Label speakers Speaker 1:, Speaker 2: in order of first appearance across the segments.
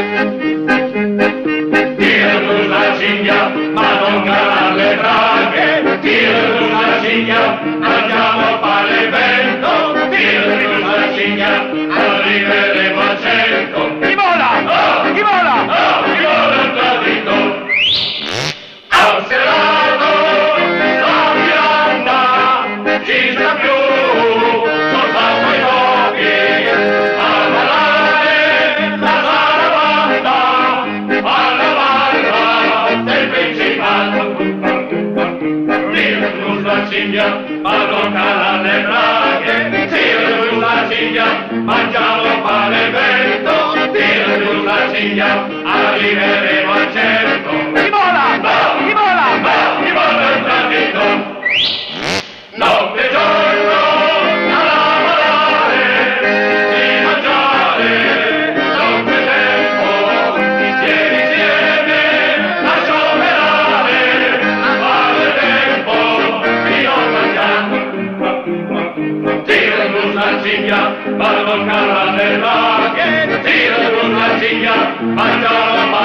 Speaker 1: Tira arriveremo al certo.
Speaker 2: Chi vola? Chi vola?
Speaker 1: Chi vuole il tradito? Notte e giorno a lavorare, di mangiare, non c'è tempo, vieni insieme a scioperare, a fare tempo, fino a mangiare. Tira giù la ciglia, le vacche, tira giù la ciglia, mangiamo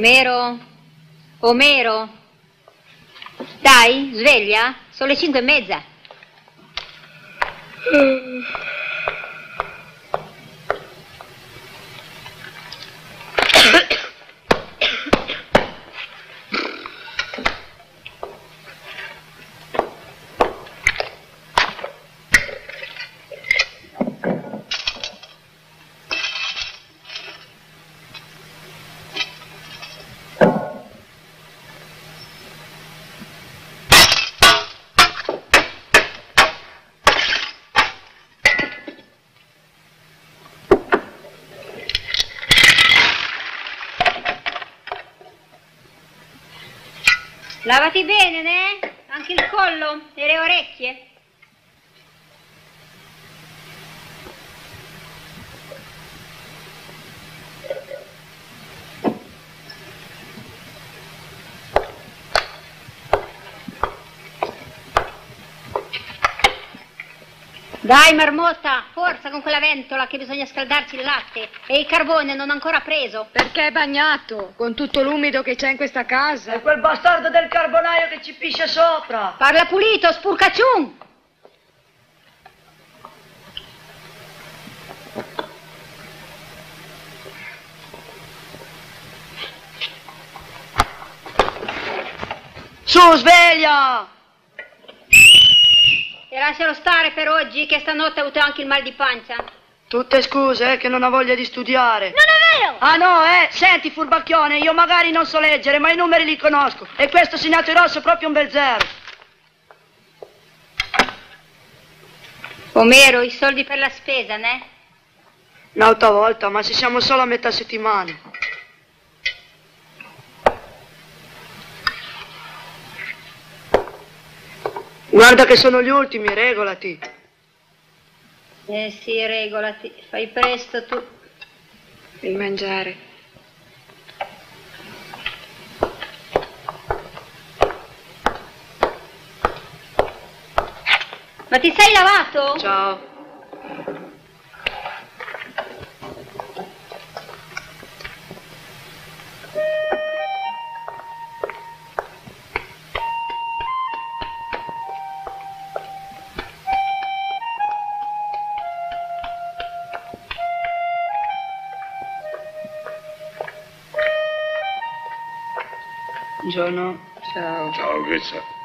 Speaker 3: Mero? Omero? Dai, sveglia? Sono le cinque e mezza. Lavati bene, ne? Anche il collo e le orecchie. Dai, marmotta, forza con quella ventola che bisogna scaldarci il latte. E il carbone non ancora preso.
Speaker 4: Perché è bagnato, con tutto l'umido che c'è in questa casa.
Speaker 5: È quel bastardo del carbonaio che ci piscia sopra.
Speaker 3: Parla pulito, spurcacciun!
Speaker 5: Su, sveglia!
Speaker 3: E lascialo stare per oggi, che stanotte ha avuto anche il mal di pancia.
Speaker 5: Tutte scuse, eh, che non ha voglia di studiare.
Speaker 3: Non è vero!
Speaker 5: Ah no, eh? Senti, furbacchione, io magari non so leggere, ma i numeri li conosco. E questo segnato in rosso è proprio un bel zero.
Speaker 3: Omero, i soldi per la spesa, ne?
Speaker 5: Un'altra volta, ma se siamo solo a metà settimana. Guarda che sono gli ultimi, regolati.
Speaker 3: Eh sì, regolati. Fai presto tu.
Speaker 4: Il mangiare.
Speaker 3: Ma ti sei lavato?
Speaker 5: Ciao. Buongiorno. Ciao.
Speaker 6: Ciao, Grizza.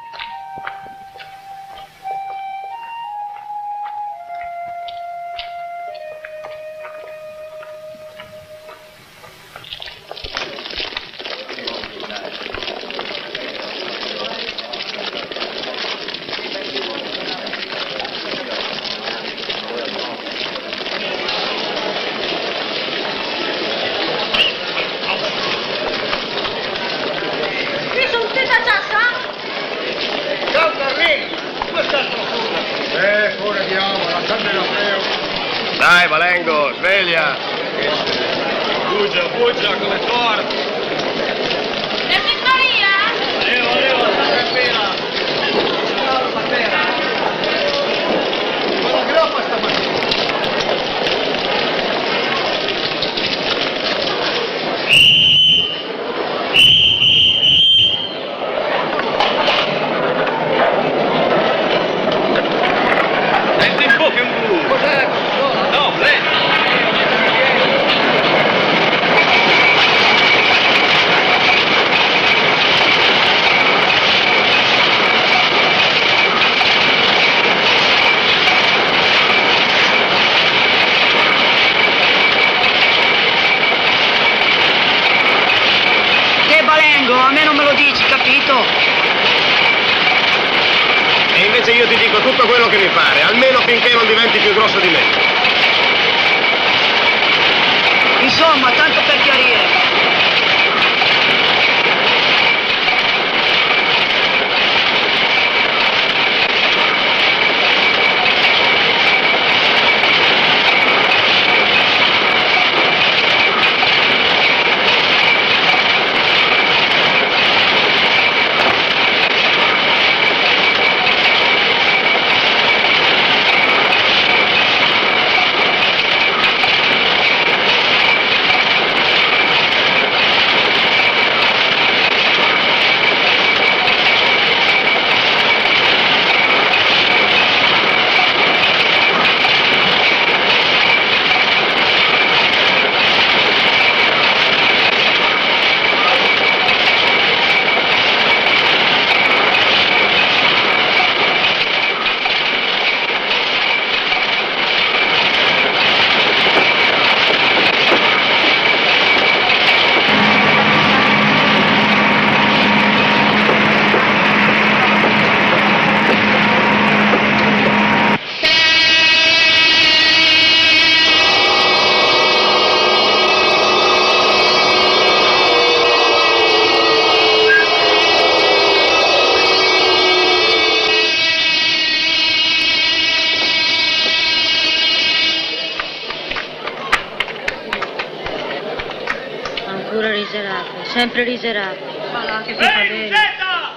Speaker 7: Sempre riserabile. Ma là che ti fa bene.
Speaker 8: Rosetta!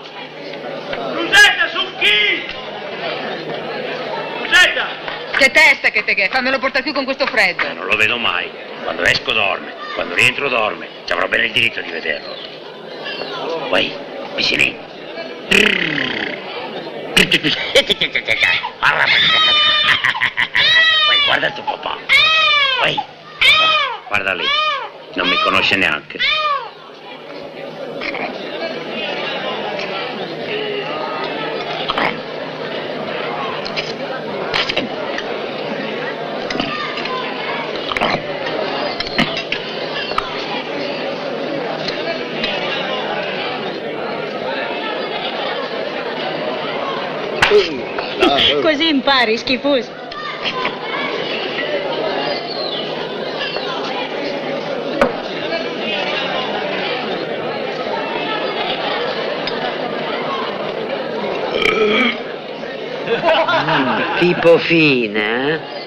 Speaker 8: Rosetta, su chi? Rosetta!
Speaker 9: Che testa che te che, fammelo portare qui con questo freddo.
Speaker 10: Eh, non lo vedo mai. Quando esco dorme, quando rientro dorme. Ci avrò bene il diritto di vederlo. Vai, vicini. Vai, guarda il tuo papà. Vai. Guarda lì. Non mi conosce neanche.
Speaker 7: Così impari, schifoso.
Speaker 11: Tipo fine, eh?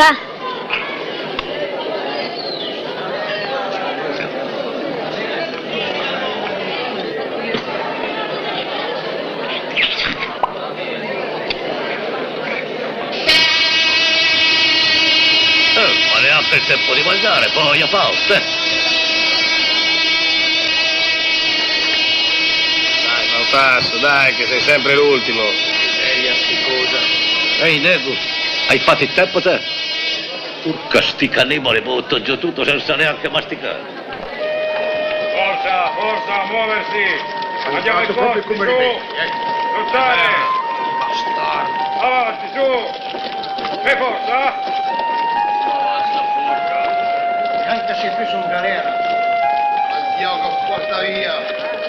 Speaker 7: Papà,
Speaker 10: Eh, ma neanche il tempo di mangiare, poi a Faust. eh.
Speaker 12: Dai, passo, dai, che sei sempre l'ultimo.
Speaker 10: Ehi. Ehi, Nego, hai fatto il tempo te? Urca, sti cannibali, butto giù tutto senza neanche masticare.
Speaker 8: Forza, forza, muoversi! Andiamo in posti, su! Lottare! Avanti, su! E forza!
Speaker 13: Anche se qui sono galera. Al diogo
Speaker 14: porta via.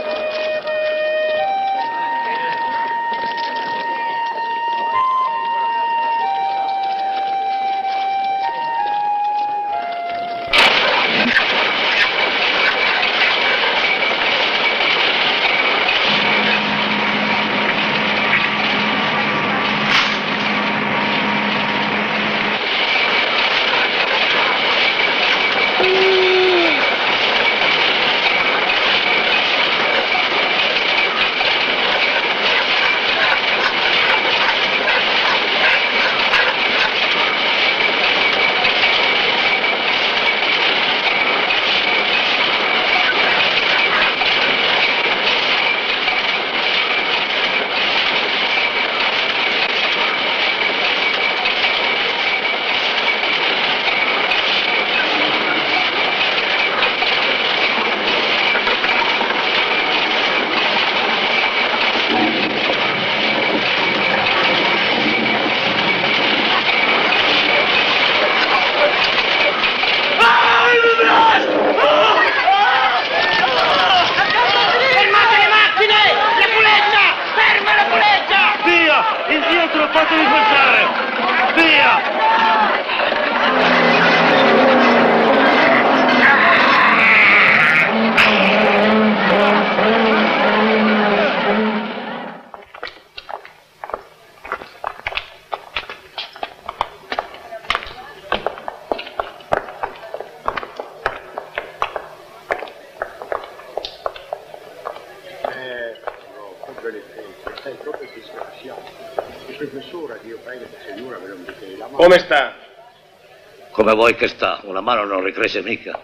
Speaker 14: Come
Speaker 8: vuoi che sta? Una mano non ricresce mica.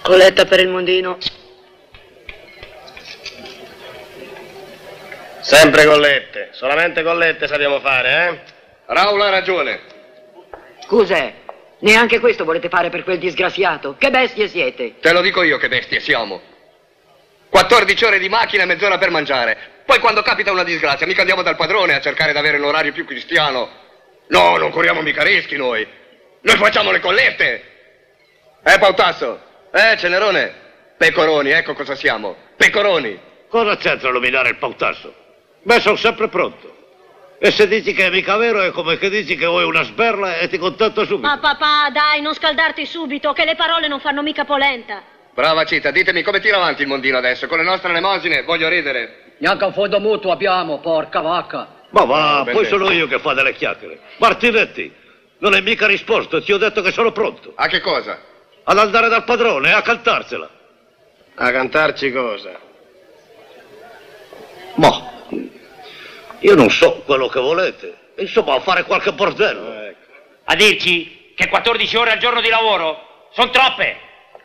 Speaker 5: Coletta per il mondino.
Speaker 12: Sempre collette, solamente collette sappiamo fare, eh?
Speaker 15: Raul ha ragione.
Speaker 16: Scusa, neanche questo volete fare per quel disgraziato? Che bestie siete?
Speaker 15: Te lo dico io che bestie siamo. 14 ore di macchina e mezz'ora per mangiare. Poi quando capita una disgrazia, mica andiamo dal padrone a cercare di avere un orario più cristiano. No, non corriamo mica rischi noi. Noi facciamo le collette. Eh, Pautasso? Eh, Cenerone? Pecoroni, ecco cosa siamo. Pecoroni.
Speaker 8: Cosa c'entra illuminare il pautasso? Beh, sono sempre pronto. E se dici che è mica vero è come che dici che vuoi una sberla e ti contatto subito.
Speaker 7: Ma papà, dai, non scaldarti subito, che le parole non fanno mica polenta.
Speaker 15: Brava Cita, ditemi come tira avanti il mondino adesso. Con le nostre elemosine voglio ridere.
Speaker 16: Neanche un fondo mutuo abbiamo, porca vacca.
Speaker 8: Ma va,
Speaker 15: Ah,
Speaker 8: poi sono io che fa delle chiacchiere. Martinetti, non hai mica risposto, ti ho detto che sono pronto.
Speaker 15: A che cosa?
Speaker 8: Ad andare dal padrone e a cantarsela.
Speaker 12: A cantarci cosa?
Speaker 8: Ma io non so quello che volete. Insomma, a fare qualche bordello.
Speaker 10: A dirci che 14 ore al giorno di lavoro sono troppe.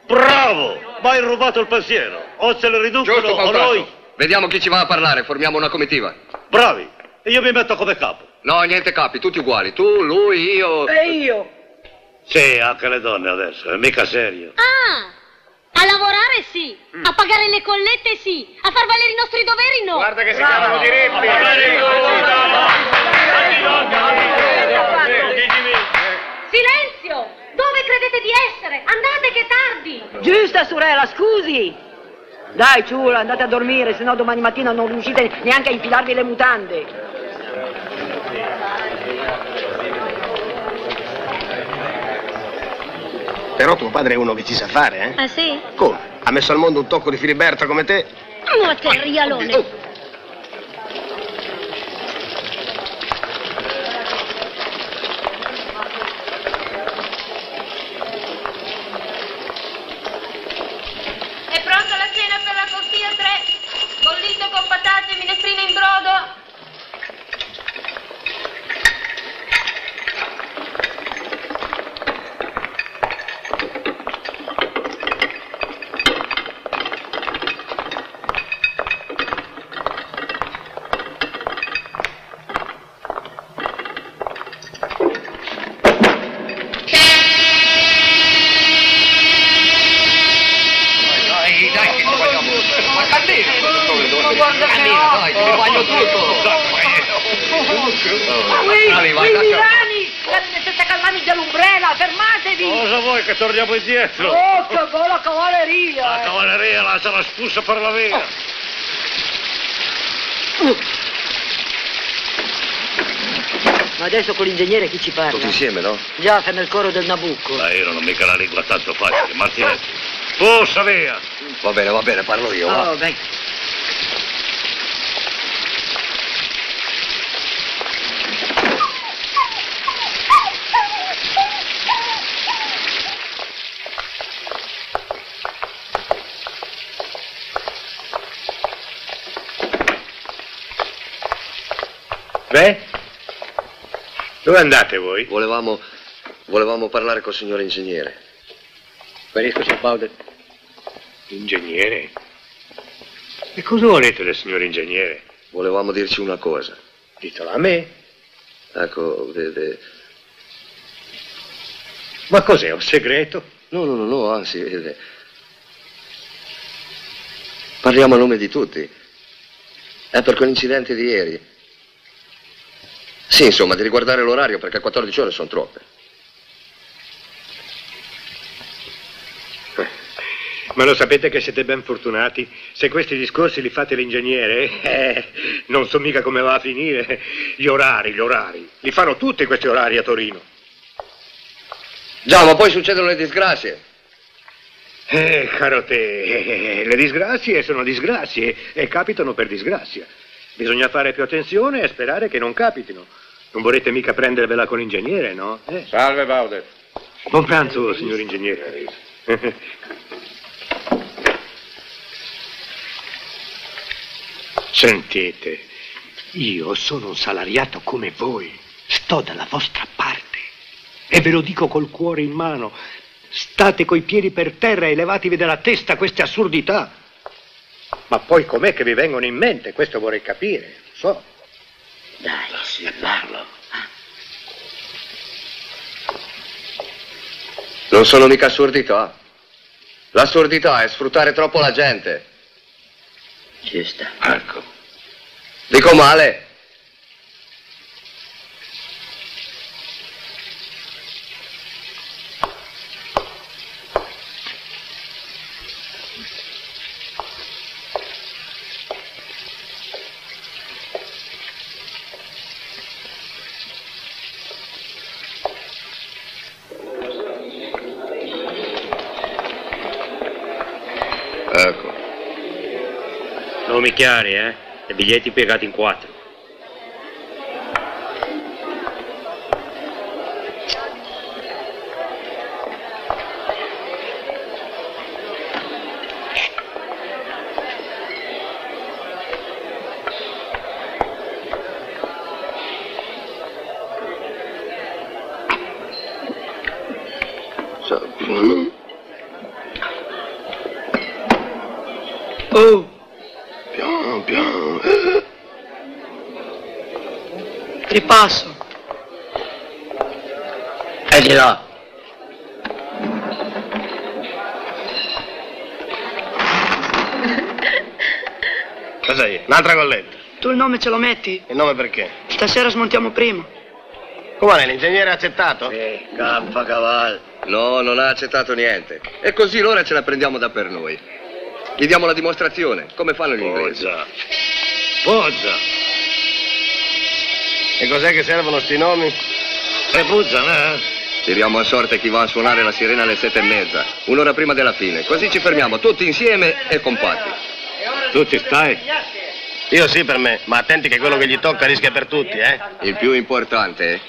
Speaker 8: Bravo! Ma hai rubato il pensiero. O se le riducono
Speaker 15: Giusto,
Speaker 8: o noi.
Speaker 15: Vediamo chi ci va a parlare, formiamo una comitiva.
Speaker 8: Bravi. E io mi metto come capo.
Speaker 15: No, niente capi, tutti uguali. Tu, lui, io.
Speaker 5: E io?
Speaker 8: Sì, anche le donne adesso, è mica serio.
Speaker 7: Ah, a lavorare sì, a pagare le collette sì, a far valere i nostri doveri no.
Speaker 12: Guarda che si chiamano diritti.
Speaker 7: Silenzio! Dove credete di essere? Andate che è tardi!
Speaker 16: Giusta, sorella, scusi. Dai, ciula, andate a dormire, sennò domani mattina non riuscite neanche a infilarvi le mutande.
Speaker 12: Però tuo padre è uno che ci sa fare, eh?
Speaker 7: Ah sì?
Speaker 12: Come? Ha messo al mondo un tocco di Filiberta come te?
Speaker 7: Materialone! È pronta la cena per la corsia 3? Bollito con patate e minestrine in brodo?
Speaker 15: Dai, dai, che ci facciamo. Ma candela!
Speaker 16: Ma guarda che
Speaker 15: Candela,
Speaker 16: ho.
Speaker 15: dai, ti bagno tutto.
Speaker 16: Ui,
Speaker 15: Dai, vai,
Speaker 16: ui,
Speaker 15: lascia-
Speaker 16: Milani,
Speaker 8: torniamo indietro?
Speaker 16: Oh, che ho
Speaker 5: cavalleria!
Speaker 8: La
Speaker 5: eh.
Speaker 8: cavalleria la sarà espulsa per la via.
Speaker 17: Ma adesso con l'ingegnere chi ci parla?
Speaker 15: Tutti insieme, no?
Speaker 17: Già, fanno il coro del Nabucco.
Speaker 8: Ma io non ho mica la lingua tanto facile. Martinetti, forza via.
Speaker 15: Va bene, va bene, parlo io, va.
Speaker 17: Oh, dai.
Speaker 6: Beh? Dove andate voi?
Speaker 15: Volevamo, volevamo parlare col signor ingegnere.
Speaker 6: Venisco, signor Baudet. Ingegnere? E cosa volete del signor ingegnere?
Speaker 15: Volevamo dirci una cosa.
Speaker 6: Ditela a me.
Speaker 15: Ecco, vede...
Speaker 6: Ma cos'è, un segreto?
Speaker 15: No, no, no, no, anzi, vede... Parliamo a nome di tutti. È per quell'incidente di ieri. Sì, insomma, di riguardare l'orario perché 14 ore sono troppe.
Speaker 6: Ma lo sapete che siete ben fortunati? Se questi discorsi li fate l'ingegnere, eh, non so mica come va a finire. Gli orari, gli orari. Li fanno tutti questi orari a Torino.
Speaker 15: Già, ma poi succedono le disgrazie.
Speaker 6: Eh, caro te, le disgrazie sono disgrazie e capitano per disgrazia. Bisogna fare più attenzione e sperare che non capitino. Non vorrete mica prendervela con l'ingegnere, no? Eh.
Speaker 18: Salve, Baudet.
Speaker 6: Buon pranzo, signor ingegnere. Sentite, io sono un salariato come voi, sto dalla vostra parte e ve lo dico col cuore in mano. State coi piedi per terra e levatevi dalla testa queste assurdità. Ma poi com'è che vi vengono in mente? Questo vorrei capire, non so.
Speaker 17: Dai, si parla.
Speaker 15: Non sono mica assurdità. L'assurdità è sfruttare troppo la gente.
Speaker 17: Ci sta.
Speaker 15: Ecco. Dico male. Ecco.
Speaker 19: Nomi chiari, eh? E biglietti piegati in quattro.
Speaker 5: Ripasso.
Speaker 17: E di là.
Speaker 18: Cos'è? Un'altra colletta.
Speaker 5: Tu il nome ce lo metti?
Speaker 18: Il nome perché?
Speaker 5: Stasera smontiamo prima.
Speaker 18: Com'è? L'ingegnere ha accettato?
Speaker 15: Sì, campa cavallo. No, non ha accettato niente. E così l'ora ce la prendiamo da per noi. Gli diamo la dimostrazione, come fanno gli inglesi.
Speaker 8: Pozza.
Speaker 18: E cos'è che servono sti nomi?
Speaker 8: Prepuzzano, eh?
Speaker 15: Tiriamo a sorte chi va a suonare la sirena alle sette e mezza, un'ora prima della fine. Così ci fermiamo tutti insieme e compatti.
Speaker 6: Tutti stai?
Speaker 18: Io sì per me, ma attenti che quello che gli tocca rischia per tutti, eh?
Speaker 15: Il più importante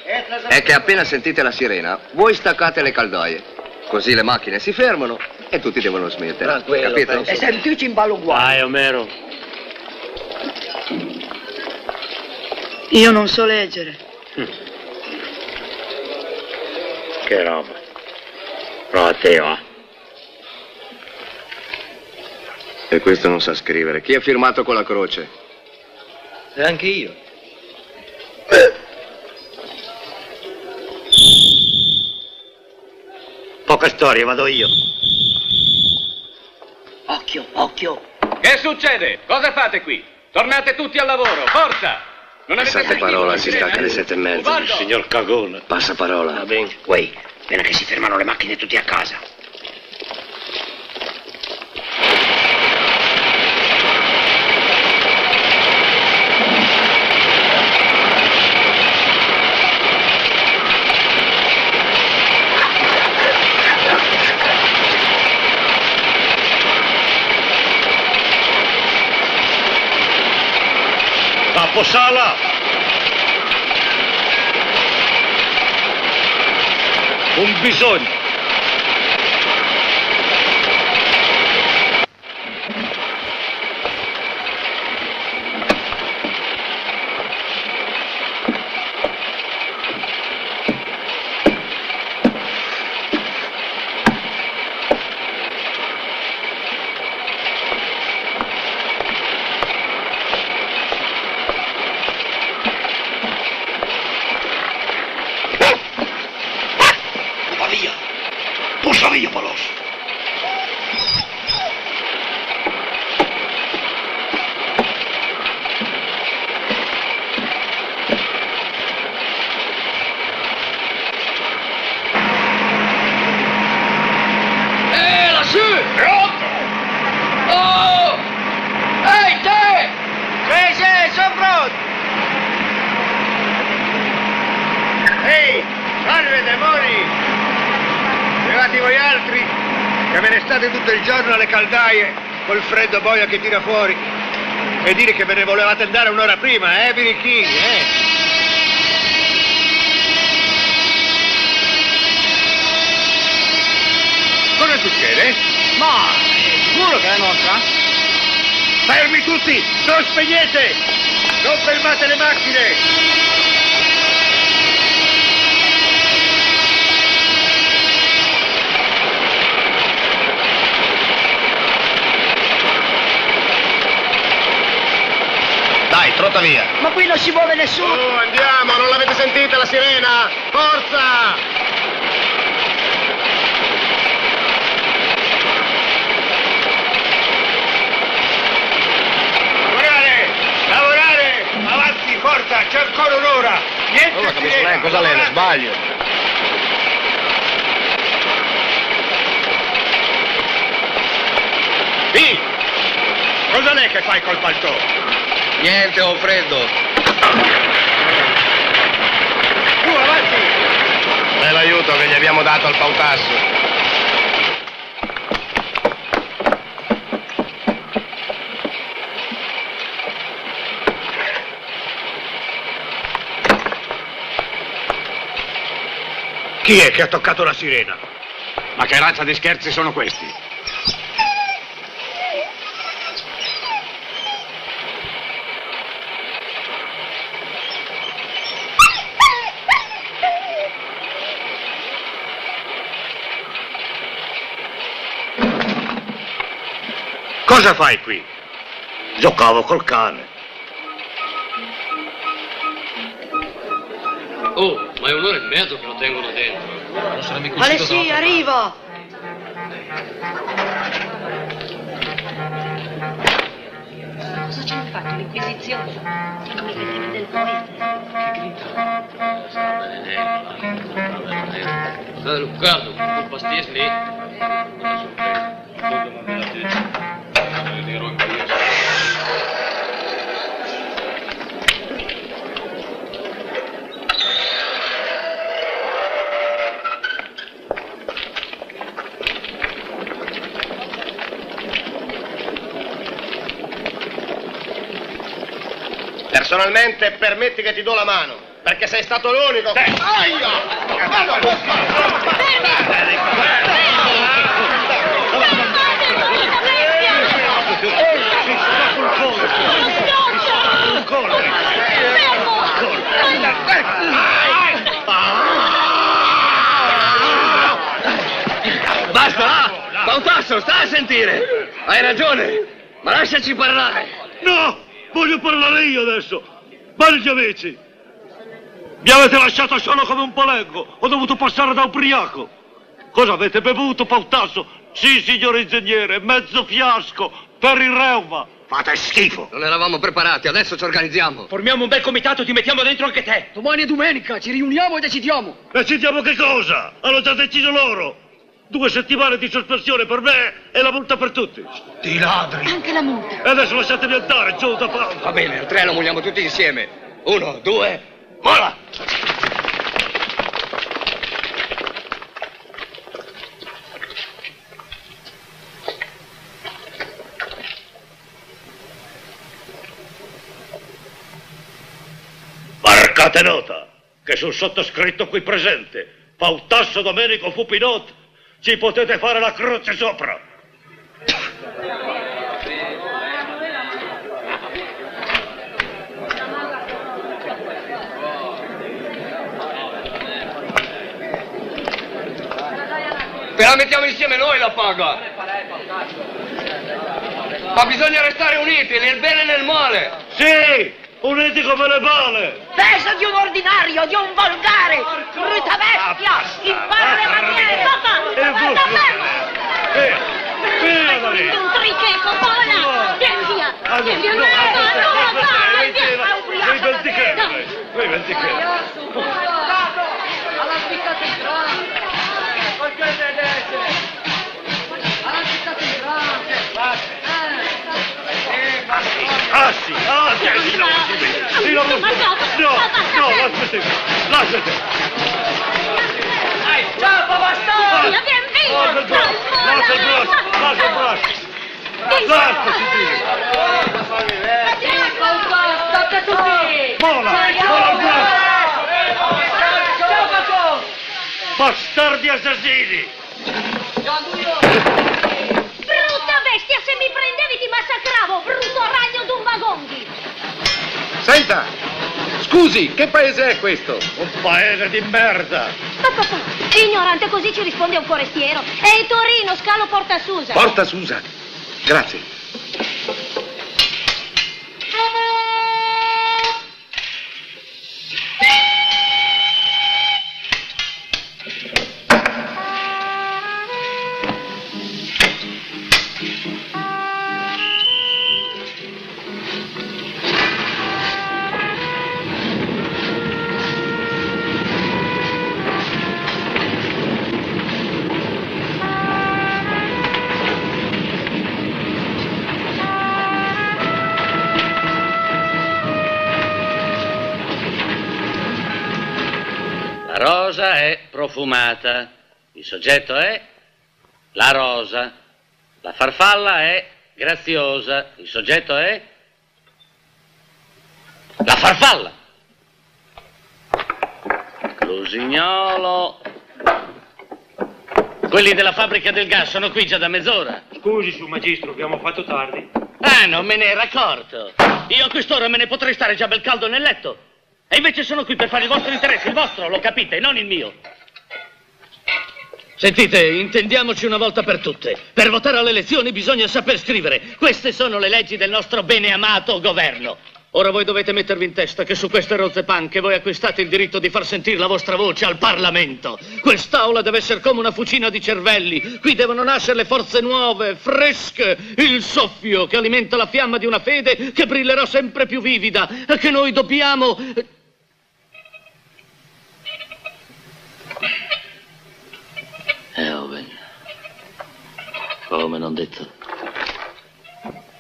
Speaker 15: è che appena sentite la sirena, voi staccate le caldaie. Così le macchine si fermano e tutti devono smettere.
Speaker 17: Tranquillo,
Speaker 15: Capito?
Speaker 17: E sentici in ballo uguale.
Speaker 19: Vai, Omero.
Speaker 5: Io non so leggere.
Speaker 19: Che roba. Prova te, va.
Speaker 15: E questo non sa scrivere. Chi ha firmato con la croce?
Speaker 17: E anche io.
Speaker 19: Poca storia, vado io.
Speaker 17: Occhio, occhio.
Speaker 2: Che succede? Cosa fate qui? Tornate tutti al lavoro, forza!
Speaker 15: Passate parola,
Speaker 2: la
Speaker 15: si stacca alle sette e mezza.
Speaker 2: Ubaldo!
Speaker 8: Signor Cagone.
Speaker 15: Passa parola.
Speaker 17: Uè, appena che si fermano le macchine tutti a casa.
Speaker 8: Caposala! Un bisogno.
Speaker 6: Va via! Pusa via, Palos!
Speaker 17: Eh, lassù! Pronto! Oh! Ehi, te!
Speaker 18: Sì, sì, sono pronto! Ehi, salve demoni! Arrivati voi altri, che ve ne state tutto il giorno alle caldaie, col freddo boia che tira fuori. E dire che ve ne volevate andare un'ora prima, eh, birichini, eh? Cosa succede?
Speaker 17: Ma, sicuro che è nostra?
Speaker 18: Fermi tutti! Non spegnete! Non fermate le macchine!
Speaker 12: Dai, trotta via.
Speaker 5: Ma qui non si muove nessuno!
Speaker 18: Oh, andiamo, non l'avete sentita la sirena? Forza! Lavorare! Lavorare! Avanti, forza, c'è ancora un'ora! Niente
Speaker 12: capito
Speaker 18: sirena,
Speaker 12: lei, cosa lei, sbaglio.
Speaker 18: Sì! Cosa l'è che fai col paltò?
Speaker 15: Niente, ho freddo.
Speaker 18: Tu, avanti!
Speaker 12: È l'aiuto che gli abbiamo dato al pautasso.
Speaker 18: Chi è che ha toccato la sirena?
Speaker 6: Ma che razza di scherzi sono questi?
Speaker 18: Cosa fai qui?
Speaker 12: Giocavo col cane.
Speaker 20: Oh, ma è un'ora e mezzo che lo tengono dentro. Non sarà mica
Speaker 5: Alessi, arrivo!
Speaker 3: Cosa ci hanno fatto l'Inquisizione? Come le prime del poeta.
Speaker 20: Stai Riccardo, un pastis lì.
Speaker 18: Personalmente permetti che ti do la mano, perché sei stato l'unico che... Aia!
Speaker 15: Basta, là! Pautasso, stai a sentire! Hai ragione! Ma lasciaci parlare!
Speaker 8: No! Voglio parlare io adesso! Belgi amici! Mi avete lasciato solo come un poleggo! Ho dovuto passare da ubriaco! Cosa avete bevuto, Pautasso? Sì, signor ingegnere, mezzo fiasco per il reuma!
Speaker 6: Fate schifo!
Speaker 15: Non eravamo preparati, adesso ci organizziamo.
Speaker 19: Formiamo un bel comitato e ti mettiamo dentro anche te.
Speaker 17: Domani è domenica, ci riuniamo e decidiamo.
Speaker 8: Decidiamo che cosa? Hanno già deciso loro! Due settimane di sospensione per me e la multa per tutti!
Speaker 6: Ti ladri!
Speaker 3: Anche la multa.
Speaker 8: E adesso lasciatemi andare, giù da pausa!
Speaker 15: Va bene, il treno muliamo tutti insieme. Uno, due, vola!
Speaker 8: Fate nota che sul sottoscritto qui presente, Pautasso Domenico Fupinot, ci potete fare la croce sopra.
Speaker 15: Ve la mettiamo insieme noi la paga. Ma bisogna restare uniti nel bene e nel male.
Speaker 8: Sì, uniti come le bale.
Speaker 17: Peso di un ordinario, di un volgare, bruta bestia, impara le maniere.
Speaker 7: Papà,
Speaker 8: E
Speaker 7: guarda fermo!
Speaker 8: Eh, lì.
Speaker 7: Un tricheco, vola! Vieni via!
Speaker 8: Ah,
Speaker 7: Vieni via!
Speaker 8: no,
Speaker 7: No,
Speaker 8: aspetta,
Speaker 7: no,
Speaker 8: aspetta,
Speaker 7: no,
Speaker 8: aspetta,
Speaker 7: vai via!
Speaker 8: Sei sei ventichetto.
Speaker 17: Alla spiccata in
Speaker 8: Ah sì, ah sì, sì, no, sì, sì, no, no, no, no, lasciate, lasciate.
Speaker 17: Ciao!
Speaker 7: Via, vieni via!
Speaker 8: Lascia il braccio, lascia il braccio, lascia il braccio. Lasciati,
Speaker 17: State tutti!
Speaker 8: Mola, mola il braccio.
Speaker 17: Ciao!
Speaker 8: Bastardi assassini.
Speaker 7: Brutta bestia, se mi prendevi ti massacravo! Brutto ragno d'un vagonghi!
Speaker 12: Senta! Scusi, che paese è questo?
Speaker 8: Un paese di merda.
Speaker 7: Ma papà, ignorante così ci risponde un forestiero. Ehi Torino, scalo Porta Susa.
Speaker 12: Porta Susa. Grazie.
Speaker 19: Profumata. Il soggetto è la rosa. La farfalla è graziosa. Il soggetto è la farfalla. Lusignolo. Quelli della fabbrica del gas sono qui già da mezz'ora.
Speaker 10: Scusi, su magistro, abbiamo fatto tardi.
Speaker 19: Ah, non me ne ero accorto. Io a quest'ora me ne potrei stare già bel caldo nel letto. E invece sono qui per fare il vostro interesse, il vostro, lo capite, non il mio. Sentite, intendiamoci una volta per tutte. Per votare alle elezioni bisogna saper scrivere. Queste sono le leggi del nostro beneamato governo. Ora voi dovete mettervi in testa che su queste rozze panche voi acquistate il diritto di far sentire la vostra voce al Parlamento. Quest'aula deve essere come una fucina di cervelli. Qui devono nascere le forze nuove, fresche, il soffio che alimenta la fiamma di una fede che brillerà sempre più vivida e che noi dobbiamo... Come non detto.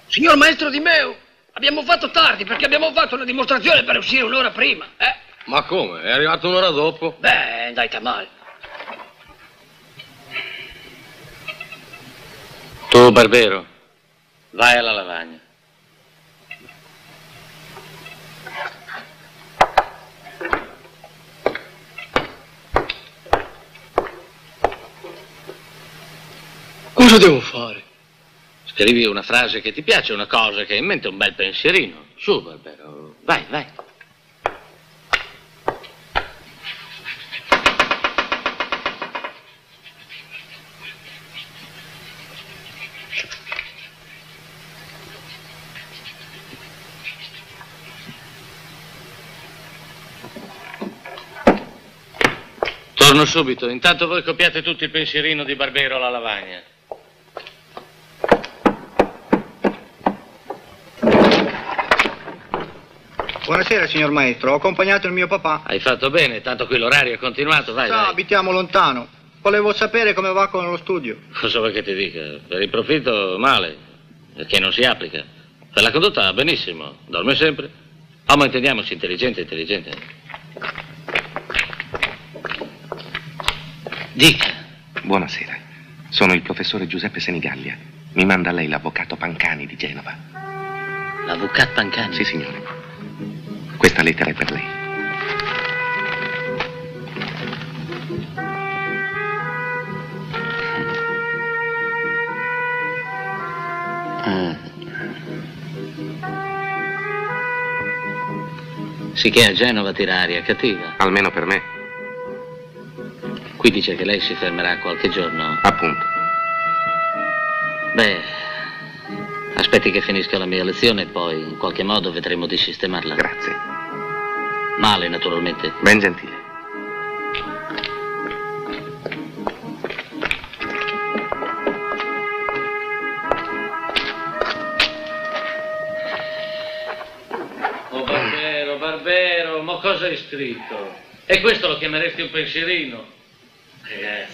Speaker 21: Signor maestro Di Meo, abbiamo fatto tardi perché abbiamo fatto una dimostrazione per uscire un'ora prima, eh?
Speaker 20: Ma come? È arrivato un'ora dopo?
Speaker 21: Beh, andate male.
Speaker 19: Tu, Barbero, vai alla lavagna.
Speaker 21: Cosa devo fare?
Speaker 19: Scrivi una frase che ti piace, una cosa che hai in mente, un bel pensierino. Su, Barbero, vai, vai. Torno subito, intanto voi copiate tutto il pensierino di Barbero alla lavagna.
Speaker 22: Buonasera, signor maestro. Ho accompagnato il mio papà.
Speaker 19: Hai fatto bene, tanto qui l'orario è continuato, vai,
Speaker 22: Sa,
Speaker 19: vai.
Speaker 22: abitiamo lontano. Volevo sapere come va con lo studio.
Speaker 19: Cosa vuoi che ti dica? Per il profitto male, perché non si applica. Per la condotta benissimo, dorme sempre. Ah, ma intendiamoci, intelligente, intelligente. Dica.
Speaker 23: Buonasera. Sono il professore Giuseppe Senigallia. Mi manda lei l'avvocato Pancani di Genova.
Speaker 19: L'avvocato Pancani?
Speaker 23: Sì, signore. Questa lettera è per lei. Mm.
Speaker 19: Sì che a Genova tira aria cattiva.
Speaker 23: Almeno per me.
Speaker 19: Qui dice che lei si fermerà qualche giorno.
Speaker 23: Appunto.
Speaker 19: Beh, aspetti che finisca la mia lezione e poi in qualche modo vedremo di sistemarla.
Speaker 23: Grazie.
Speaker 19: Male, naturalmente.
Speaker 23: Ben gentile.
Speaker 19: Oh, Barbero, Barbero, ma cosa hai scritto? E questo lo chiameresti un pensierino?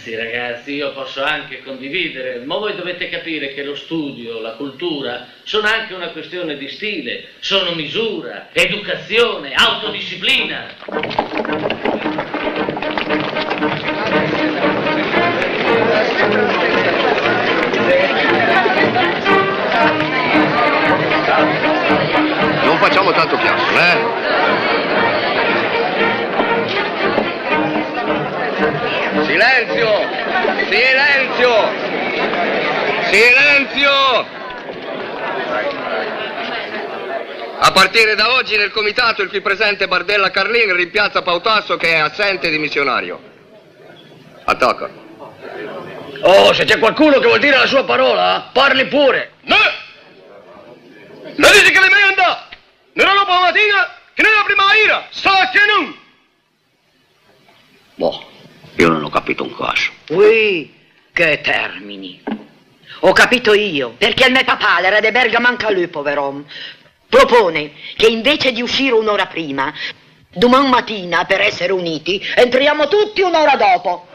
Speaker 19: Ragazzi, ragazzi, io posso anche condividere, ma voi dovete capire che lo studio, la cultura, sono anche una questione di stile, sono misura, educazione, autodisciplina.
Speaker 15: Non facciamo tanto chiasso, eh? Silenzio! Silenzio! Silenzio! A partire da oggi nel comitato il qui presente Bardella Carlin rimpiazza Pautasso che è assente dimissionario. Attacca.
Speaker 21: Oh, se c'è qualcuno che vuol dire la sua parola, parli pure.
Speaker 15: No! Non dici che le mai andà! Non era la mattina che non è la prima ira! Sta che non!
Speaker 21: Boh, io non ho capito un caso.
Speaker 17: Ui, che termini. Ho capito io, perché il mio papà, l'era di Bergamo anche lui, poverom, propone che invece di uscire un'ora prima, domani mattina, per essere uniti, entriamo tutti un'ora dopo.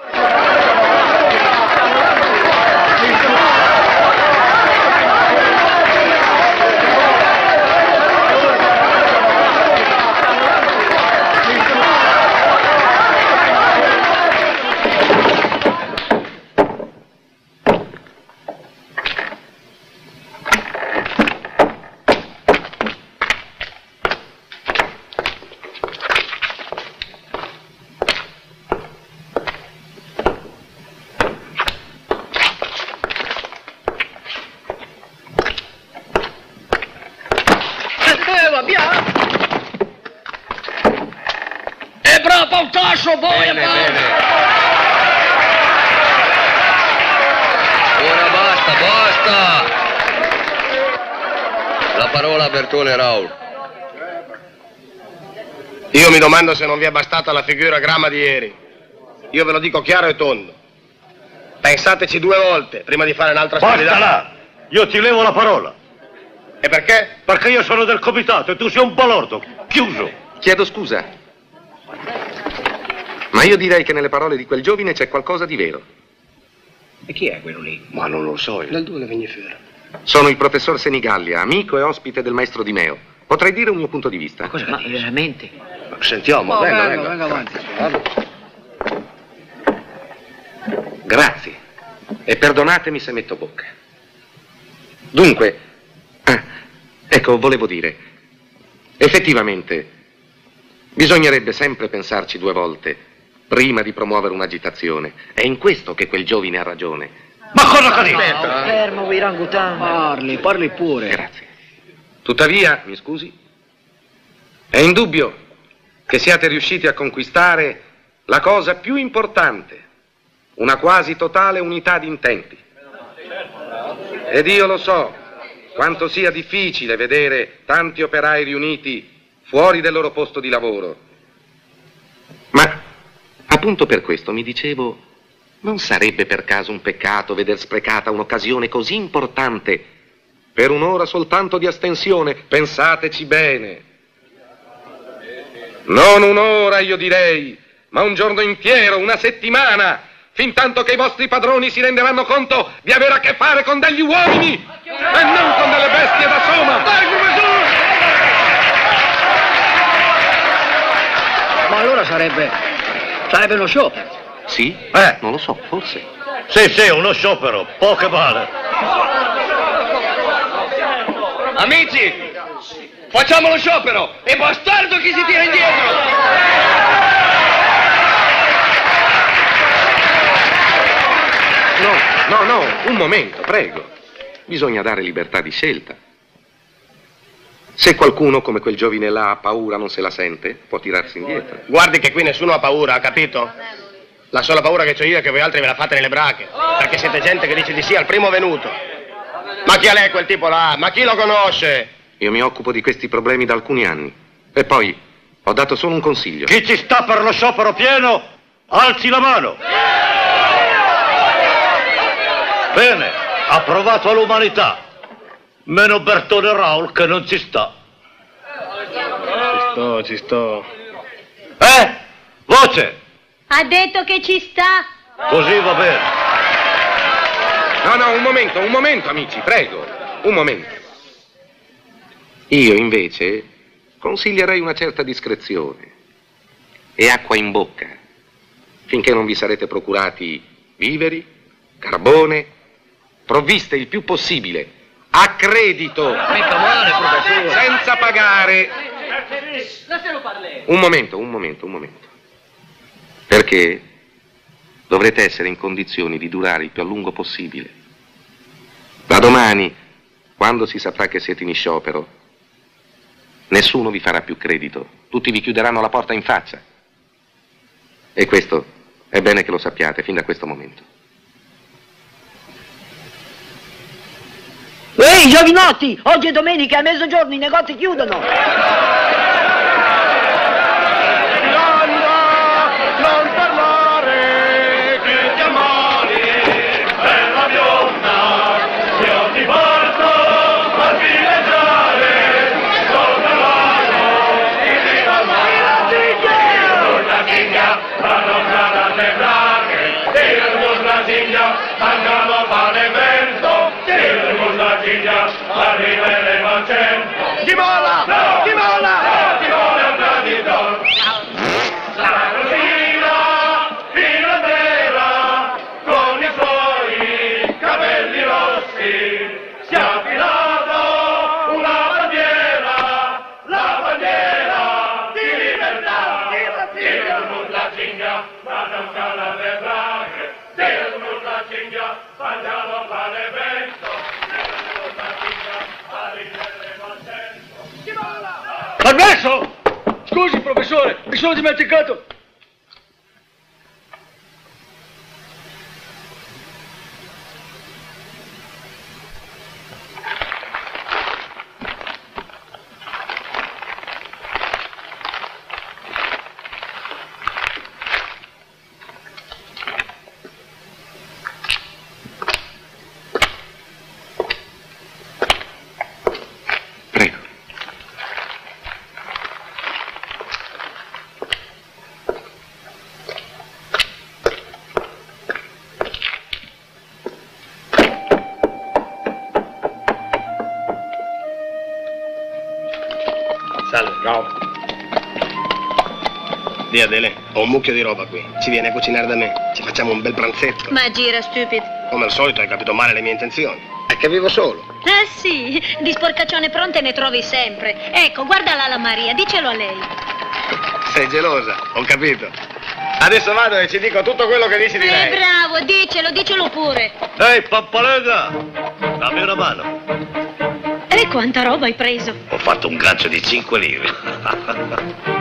Speaker 15: Bertone Raul. Io mi domando se non vi è bastata la figura gramma di ieri. Io ve lo dico chiaro e tondo. Pensateci due volte prima di fare un'altra sfida.
Speaker 8: là! Io ti levo la parola.
Speaker 15: E perché?
Speaker 8: Perché io sono del comitato e tu sei un balordo. Chiuso.
Speaker 23: Chiedo scusa. Ma io direi che nelle parole di quel giovine c'è qualcosa di vero.
Speaker 18: E chi è quello lì?
Speaker 15: Ma non lo so io.
Speaker 18: Dal dove vieni fuori?
Speaker 23: Sono il professor Senigallia, amico e ospite del maestro Di Meo. Potrei dire un mio punto di vista.
Speaker 18: Cosa
Speaker 17: Ma veramente?
Speaker 15: Sentiamo,
Speaker 18: Oh,
Speaker 15: venga,
Speaker 18: venga,
Speaker 15: venga.
Speaker 18: venga avanti.
Speaker 23: Grazie. E perdonatemi se metto bocca. Dunque, ah, ecco, volevo dire, effettivamente, bisognerebbe sempre pensarci due volte prima di promuovere un'agitazione. È in questo che quel giovine ha ragione.
Speaker 8: Ma cosa che dici?
Speaker 17: Fermo, Wirangutan.
Speaker 18: Parli, parli pure.
Speaker 23: Grazie. Tuttavia, mi scusi, è indubbio che siate riusciti a conquistare la cosa più importante, una quasi totale unità di intenti. Ed io lo so quanto sia difficile vedere tanti operai riuniti fuori del loro posto di lavoro. Ma appunto per questo mi dicevo, non sarebbe per caso un peccato veder sprecata un'occasione così importante per un'ora soltanto di astensione? Pensateci bene. Non un'ora, io direi, ma un giorno intero, una settimana, fin tanto che i vostri padroni si renderanno conto di avere a che fare con degli uomini e non con delle bestie da soma.
Speaker 18: Ma allora sarebbe. sarebbe uno sciopero.
Speaker 23: Sì?
Speaker 8: Eh.
Speaker 23: Non lo so, forse.
Speaker 8: Sì, sì, uno sciopero, poche male.
Speaker 15: Amici, facciamo lo sciopero! E bastardo chi si tira indietro!
Speaker 23: No, no, no, un momento, prego. bisogna dare libertà di scelta. Se qualcuno come quel giovine là ha paura, non se la sente, può tirarsi indietro.
Speaker 12: Guardi che qui nessuno ha paura, ha capito? La sola paura che ho io è che voi altri ve la fate nelle brache, perché siete gente che dice di sì al primo venuto. Ma chi è lei quel tipo là? Ma chi lo conosce?
Speaker 23: Io mi occupo di questi problemi da alcuni anni. E poi ho dato solo un consiglio.
Speaker 8: Chi ci sta per lo sciopero pieno, alzi la mano. Bene, approvato all'umanità. Meno Bertone Raul che non ci sta.
Speaker 12: Ci sto, ci sto.
Speaker 8: Eh? Voce!
Speaker 24: Ha detto che ci sta.
Speaker 8: Così va bene.
Speaker 23: No, no, un momento, un momento, amici, prego. Un momento. Io invece consiglierei una certa discrezione e acqua in bocca finché non vi sarete procurati viveri, carbone, provviste il più possibile a credito, senza pagare. Un momento, un momento, un momento. Perché dovrete essere in condizioni di durare il più a lungo possibile. Da domani, quando si saprà che siete in sciopero, nessuno vi farà più credito, tutti vi chiuderanno la porta in faccia. E questo è bene che lo sappiate fin da questo momento.
Speaker 1: Ehi, giovinotti, oggi è domenica, a mezzogiorno i negozi chiudono.
Speaker 25: Scusi, professore, mi sono dimenticato.
Speaker 12: Di Adele, ho un mucchio di roba qui. Ci viene a cucinare da me. Ci facciamo un bel pranzetto.
Speaker 7: Ma gira, stupid.
Speaker 12: Come al solito hai capito male le mie intenzioni. È che vivo solo.
Speaker 7: Eh sì, di sporcaccione pronte ne trovi sempre. Ecco, guardala la Maria, dicelo a lei.
Speaker 12: Sei gelosa, ho capito. Adesso vado e ci dico tutto quello che dici di
Speaker 7: Eh,
Speaker 12: lei.
Speaker 7: bravo, dicelo, dicelo pure.
Speaker 8: Ehi, pappaleda! Dammi una mano.
Speaker 7: E quanta roba hai preso?
Speaker 8: Ho fatto un gancio di 5 lire.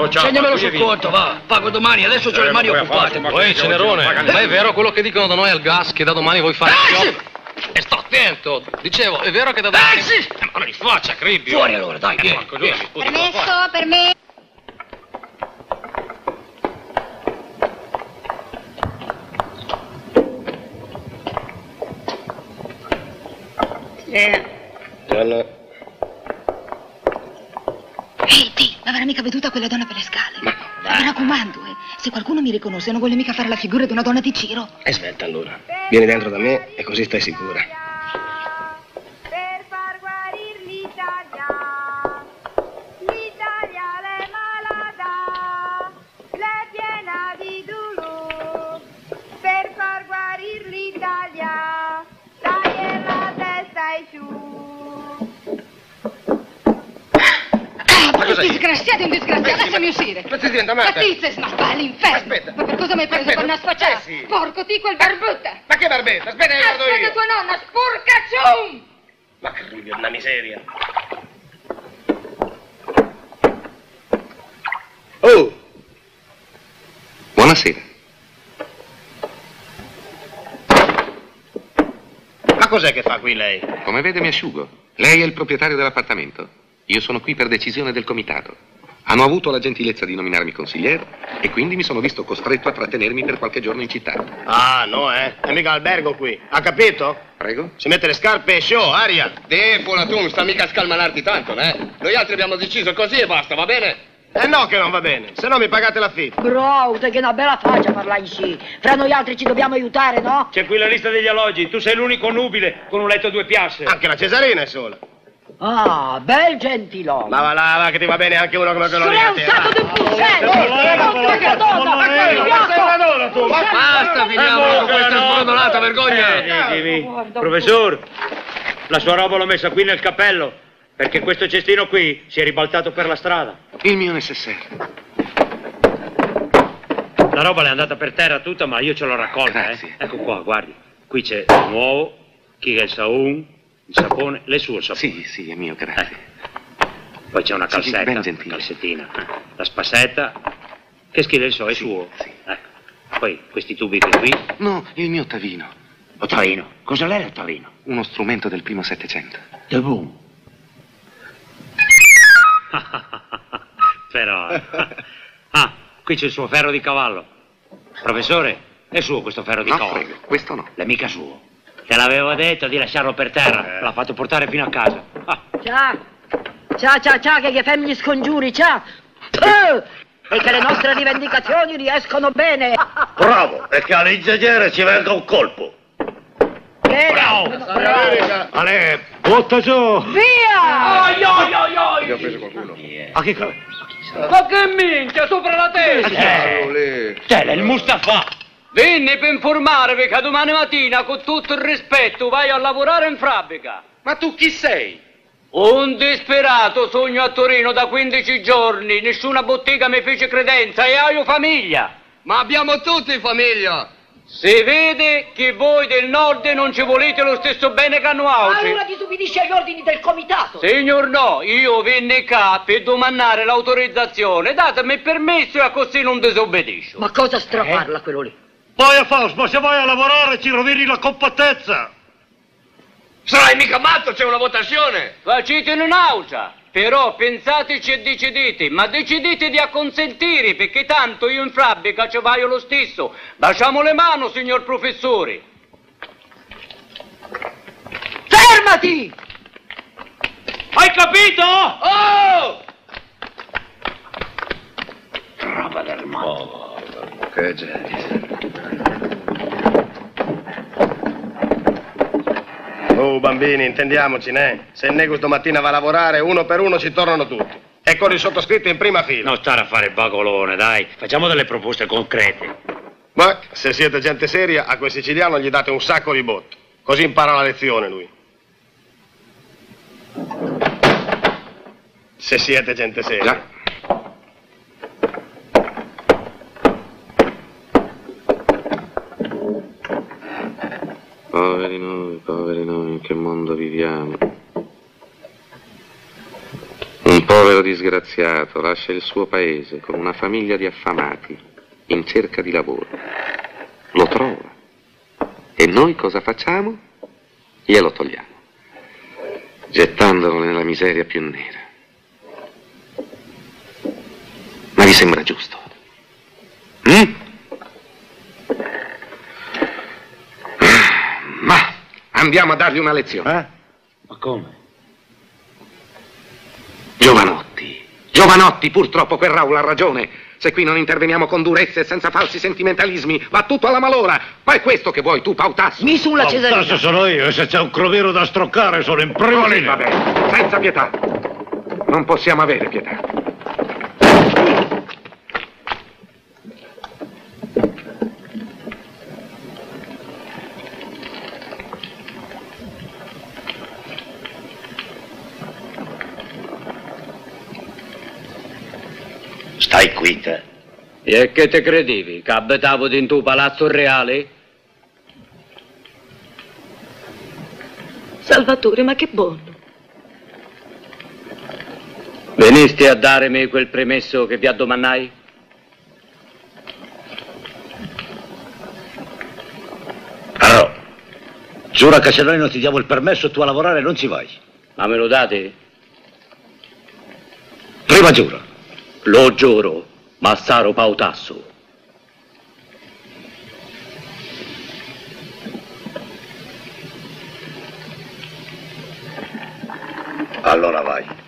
Speaker 8: Oh, ciao,
Speaker 25: Segnamelo sul conto, va. Pago domani, adesso ho le mani occupate.
Speaker 20: Ehi, Cenerone, ma è vero quello che dicono da noi al gas che da domani vuoi fare? E sto attento! Dicevo, è vero che da domani... Eh, ma non li faccia, Cribbio!
Speaker 25: Fuori allora, dai,
Speaker 20: Eh,
Speaker 25: vieni.
Speaker 24: Permesso per me.
Speaker 26: Se qualcuno mi riconosce, non vuole mica fare la figura di una donna di Ciro.
Speaker 12: E aspetta allora. Vieni dentro da me e così stai sicura.
Speaker 26: Un disgraziato, un disgraziato,
Speaker 12: Aspetti,
Speaker 26: lasciami
Speaker 12: ma-
Speaker 26: uscire.
Speaker 12: ma ti diventa matta?
Speaker 26: Catizes, ma va all'inferno.
Speaker 12: Aspetta.
Speaker 26: Ma per cosa mi hai preso
Speaker 12: Aspetta,
Speaker 26: per una sfacciata?
Speaker 12: eh sì.
Speaker 26: Porco ti quel barbutta.
Speaker 12: Ma che barbetta? Aspetta che guardo
Speaker 26: Aspetta
Speaker 12: io.
Speaker 26: tua nonna, spurcaccium!
Speaker 12: Ma che ruglio, una miseria.
Speaker 23: Oh! Buonasera.
Speaker 12: Ma cos'è che fa qui lei?
Speaker 23: Come vede mi asciugo. Lei è il proprietario dell'appartamento. Io sono qui per decisione del comitato. Hanno avuto la gentilezza di nominarmi consigliere e quindi mi sono visto costretto a trattenermi per qualche giorno in città.
Speaker 12: Ah, no, eh? È mica albergo qui. Ha capito?
Speaker 23: Prego?
Speaker 12: Si mette le scarpe e show, aria.
Speaker 15: Defola tu, non sta mica a scalmanarti tanto, eh? Noi altri abbiamo deciso così e basta, va bene?
Speaker 12: Eh no che non va bene, se no mi pagate l'affitto.
Speaker 16: Bro, te che una bella faccia parlare sì. Fra noi altri ci dobbiamo aiutare, no?
Speaker 10: C'è qui la lista degli alloggi, tu sei l'unico nubile con un letto a due piastre.
Speaker 12: Anche la Cesarina è sola.
Speaker 16: Ah, bel gentiluomo.
Speaker 12: Ma va là, va che ti va bene anche uno come quello lì.
Speaker 16: È un sacco di pulcello!
Speaker 27: Basta, finiamo con questa sbrodolata, vergogna!
Speaker 10: Eh, dimmi. Professor, la sua roba l'ho messa qui nel cappello, perché questo cestino qui si è ribaltato per la strada.
Speaker 23: Il mio necessaire.
Speaker 10: La roba le è andata per terra tutta, ma io ce l'ho raccolta, eh. Ecco qua, guardi. Qui c'è il nuovo, chi è il saun, il sapone, le sue il sapone.
Speaker 23: Sì, sì, è mio, grazie.
Speaker 10: Poi c'è una
Speaker 23: Sì, sì,
Speaker 10: calzetta,
Speaker 23: gentile.
Speaker 10: calzettina, la spassetta. Che schile il so, è suo. Ecco. Poi questi tubi che qui.
Speaker 23: No, il mio tavino.
Speaker 10: Ottavino? Cosa l'era ottavino?
Speaker 23: Uno strumento del primo Settecento.
Speaker 10: De boom. Però. eh. Ah, qui c'è il suo ferro di cavallo. Professore, è suo questo ferro di
Speaker 23: No,
Speaker 10: cavallo?
Speaker 23: prego, questo no.
Speaker 10: È mica suo. Te l'avevo detto di lasciarlo per terra. L'ha fatto portare fino a casa. Ah,
Speaker 16: Ciao. Ciao, ciao, ciao, che gli fai gli scongiuri, ciao. Eh, E che le nostre rivendicazioni riescono bene.
Speaker 8: Bravo, e che alle ingegnere ci venga un colpo.
Speaker 16: Bravo.
Speaker 8: Ale, butta giù!
Speaker 16: Via!
Speaker 19: Oi, oi, oi, oi.
Speaker 15: Io ho preso qualcuno.
Speaker 8: A che cosa?
Speaker 19: Ma che minchia, sopra la testa!
Speaker 10: Te, è il Mustafa!
Speaker 19: Venni per informarvi che domani mattina, con tutto il rispetto, vai a lavorare in fabbrica.
Speaker 23: Ma tu chi sei?
Speaker 19: Un disperato sogno a Torino da 15 giorni, nessuna bottega mi fece credenza e ho famiglia.
Speaker 15: Ma abbiamo tutti famiglia!
Speaker 19: Si vede che voi del nord non ci volete lo stesso bene che hanno altri.
Speaker 16: Allora disubbidisce agli ordini del comitato.
Speaker 19: Signor no, io venni qua per domandare l'autorizzazione, datemi il permesso e a così non disobbedisco.
Speaker 16: Ma cosa straparla quello lì?
Speaker 8: Poi a Faust, ma se vai a lavorare ci rovini la compattezza!
Speaker 15: Sarai mica matto, c'è una votazione!
Speaker 19: Facete un'ausa, però pensateci e decidete, ma decidete di acconsentire, perché tanto io in fabbrica ci vaio lo stesso. Baciamo le mani, signor professore.
Speaker 16: Fermati!
Speaker 19: Hai capito? Oh!
Speaker 10: Roba del mondo.
Speaker 23: Che gente.
Speaker 12: Oh, bambini, intendiamoci, né? Se il nego domattina va a lavorare, uno per uno ci tornano tutti. E con il sottoscritto in prima fila.
Speaker 10: Non stare a fare bagolone, dai. Facciamo delle proposte concrete.
Speaker 12: Ma se siete gente seria, a quel siciliano gli date un sacco di botte. Così impara la lezione lui. Se siete gente seria.
Speaker 23: Poveri noi, poveri noi, in che mondo viviamo. Un povero disgraziato lascia il suo paese con una famiglia di affamati in cerca di lavoro. Lo trova. E noi cosa facciamo? Glielo togliamo, gettandolo nella miseria più nera. Ma vi sembra giusto? Mm? Ma andiamo a dargli una lezione.
Speaker 10: Ma come?
Speaker 23: Giovanotti, Giovanotti, purtroppo quel Raul ha ragione. Se qui non interveniamo con durezza e senza falsi sentimentalismi, va tutto alla malora. Ma è questo che vuoi tu, Pautasso?
Speaker 16: Mi sulla
Speaker 8: Adesso sono io e se c'è un crovero da stroccare sono in prima
Speaker 23: Così
Speaker 8: linea.
Speaker 23: va bene, senza pietà. Non possiamo avere pietà.
Speaker 10: Stai qui, te.
Speaker 19: E che te credevi? Che abitavo dentro un palazzo reale?
Speaker 7: Salvatore, ma che buono.
Speaker 19: Venisti a darmi quel premesso che vi addomannai?
Speaker 6: Allora, giura che se noi non ti diamo il permesso tu a lavorare non ci vai.
Speaker 19: Ma me lo date?
Speaker 6: Prima giura.
Speaker 19: Lo giuro, Massaro Pautasso.
Speaker 6: Allora vai.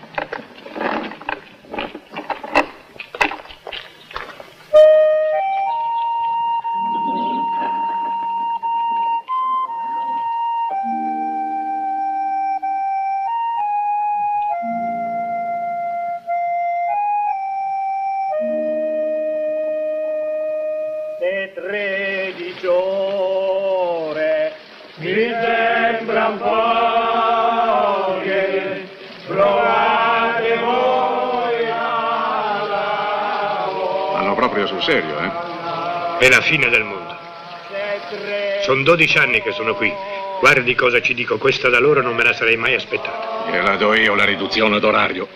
Speaker 6: 12 anni che sono qui. Guardi cosa ci dico, questa da loro non me la sarei mai aspettata.
Speaker 28: Gliela do io la riduzione d'orario.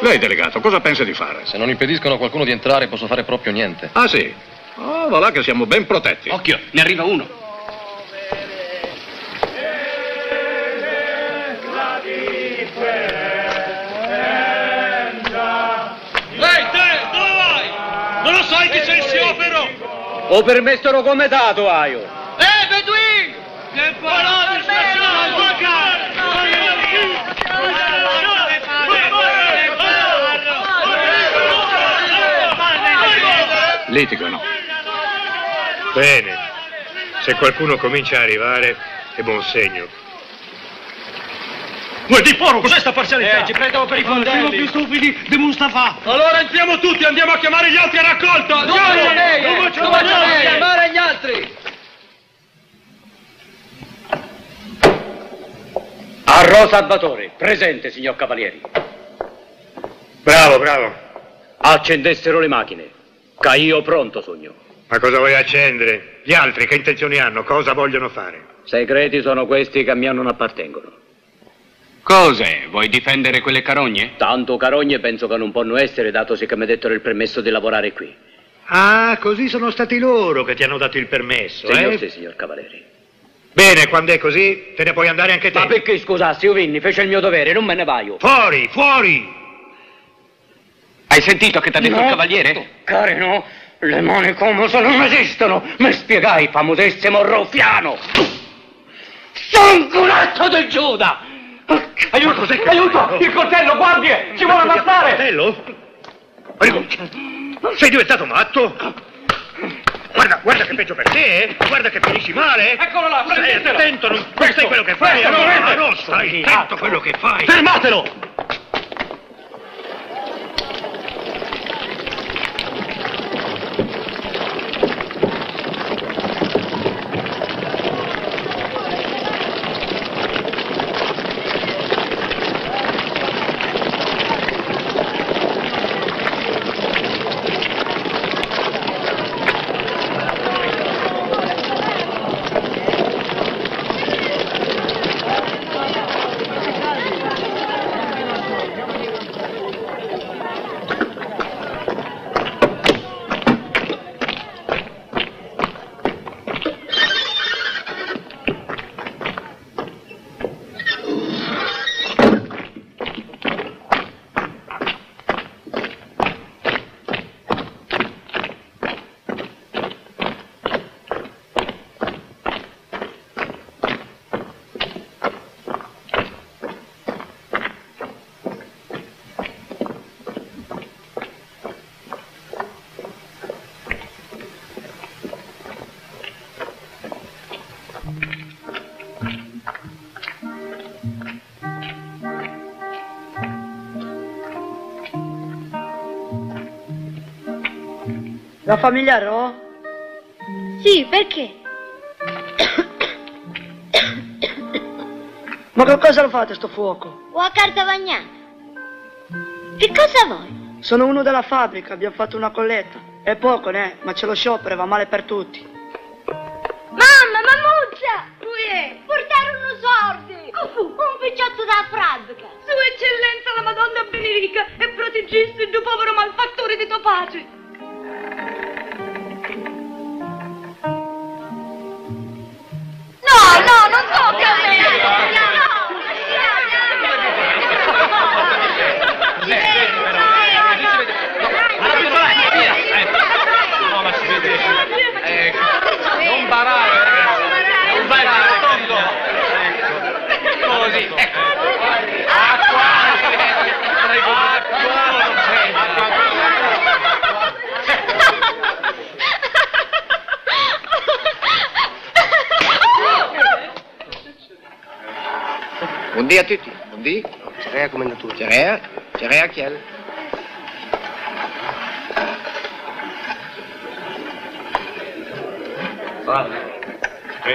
Speaker 28: Lei, delegato, cosa pensa di fare?
Speaker 20: Se non impediscono a qualcuno di entrare posso fare proprio niente.
Speaker 28: Ah, sì? Oh, va là che siamo ben protetti.
Speaker 19: Occhio, ne arriva uno.
Speaker 8: Ehi, te, dove vai? Non lo sai chi sei sciopero?
Speaker 19: O permesso come dato, Aio.
Speaker 8: Eh, Beduin! Che parole,
Speaker 28: Litigano.
Speaker 6: Bene. Se qualcuno comincia a arrivare, è buon segno.
Speaker 29: Vuoi di foro, cos'è sta parzialità?
Speaker 19: Eh, ci prendono per i
Speaker 29: Siamo
Speaker 19: fondelli.
Speaker 29: più stupidi di Mustafa.
Speaker 8: Allora entriamo tutti, andiamo a chiamare gli altri a raccolta!
Speaker 19: Non faccia lei,
Speaker 8: Non faccia
Speaker 19: non faccia
Speaker 8: lei.
Speaker 19: lei, chiamare gli altri. Arro Salvatore, presente, signor Cavalieri.
Speaker 6: Bravo, bravo.
Speaker 19: Accendessero le macchine. Che io pronto, sogno.
Speaker 6: Ma cosa vuoi accendere? Gli altri che intenzioni hanno? Cosa vogliono fare?
Speaker 19: Segreti sono questi che a me non appartengono. Cos'è? Vuoi difendere quelle carogne? Tanto carogne penso che non possono essere, dato che mi dettero il permesso di lavorare qui.
Speaker 6: Ah, così sono stati loro che ti hanno dato il permesso,
Speaker 19: Signor
Speaker 6: eh?
Speaker 19: sì, signor Cavalieri.
Speaker 6: Bene, quando è così, te ne puoi andare anche te.
Speaker 19: Ma perché scusassi, io vinni, fece il mio dovere, non me ne vaio.
Speaker 6: Fuori, fuori!
Speaker 19: Hai sentito che ti ha detto il cavaliere? Cari no, le mani come se non esistono. Mi spiegai, famosissimo ruffiano. Sanguinetto di Giuda! Aiuto, aiuto! Il coltello, guardie! Ci vuole ammazzare!
Speaker 6: Il coltello? Ricomincia. Sei diventato matto? Guarda, guarda che peggio per te, eh? Guarda che finisci male.
Speaker 19: Eccolo là,
Speaker 6: Stai
Speaker 19: prendetelo.
Speaker 6: attento, non non sai quello che fai.
Speaker 19: questo,
Speaker 6: allora,
Speaker 19: prendete.
Speaker 6: no, stai attento a quello che fai.
Speaker 19: Fermatelo!
Speaker 5: La famiglia Ro?
Speaker 2: Sì, perché?
Speaker 5: Ma che cosa lo fate sto fuoco?
Speaker 2: Ho a carta bagnata. Che cosa vuoi?
Speaker 5: Sono uno della fabbrica, abbiamo fatto una colletta. È poco, né? Ma ce lo sciopero, va male per tutti.
Speaker 2: Mamma, mammuzza! Uè, portare uno sordi! Cufu, un picciotto da fradica!
Speaker 26: Sua eccellenza la Madonna benedica e proteggesse il tuo povero malfattore di tuo pace! Ecco,
Speaker 30: così, ecco. Acqua! Prego.
Speaker 12: Buondì a tutti, buondì. Cerea commendatore. Cerea, cerea chiel.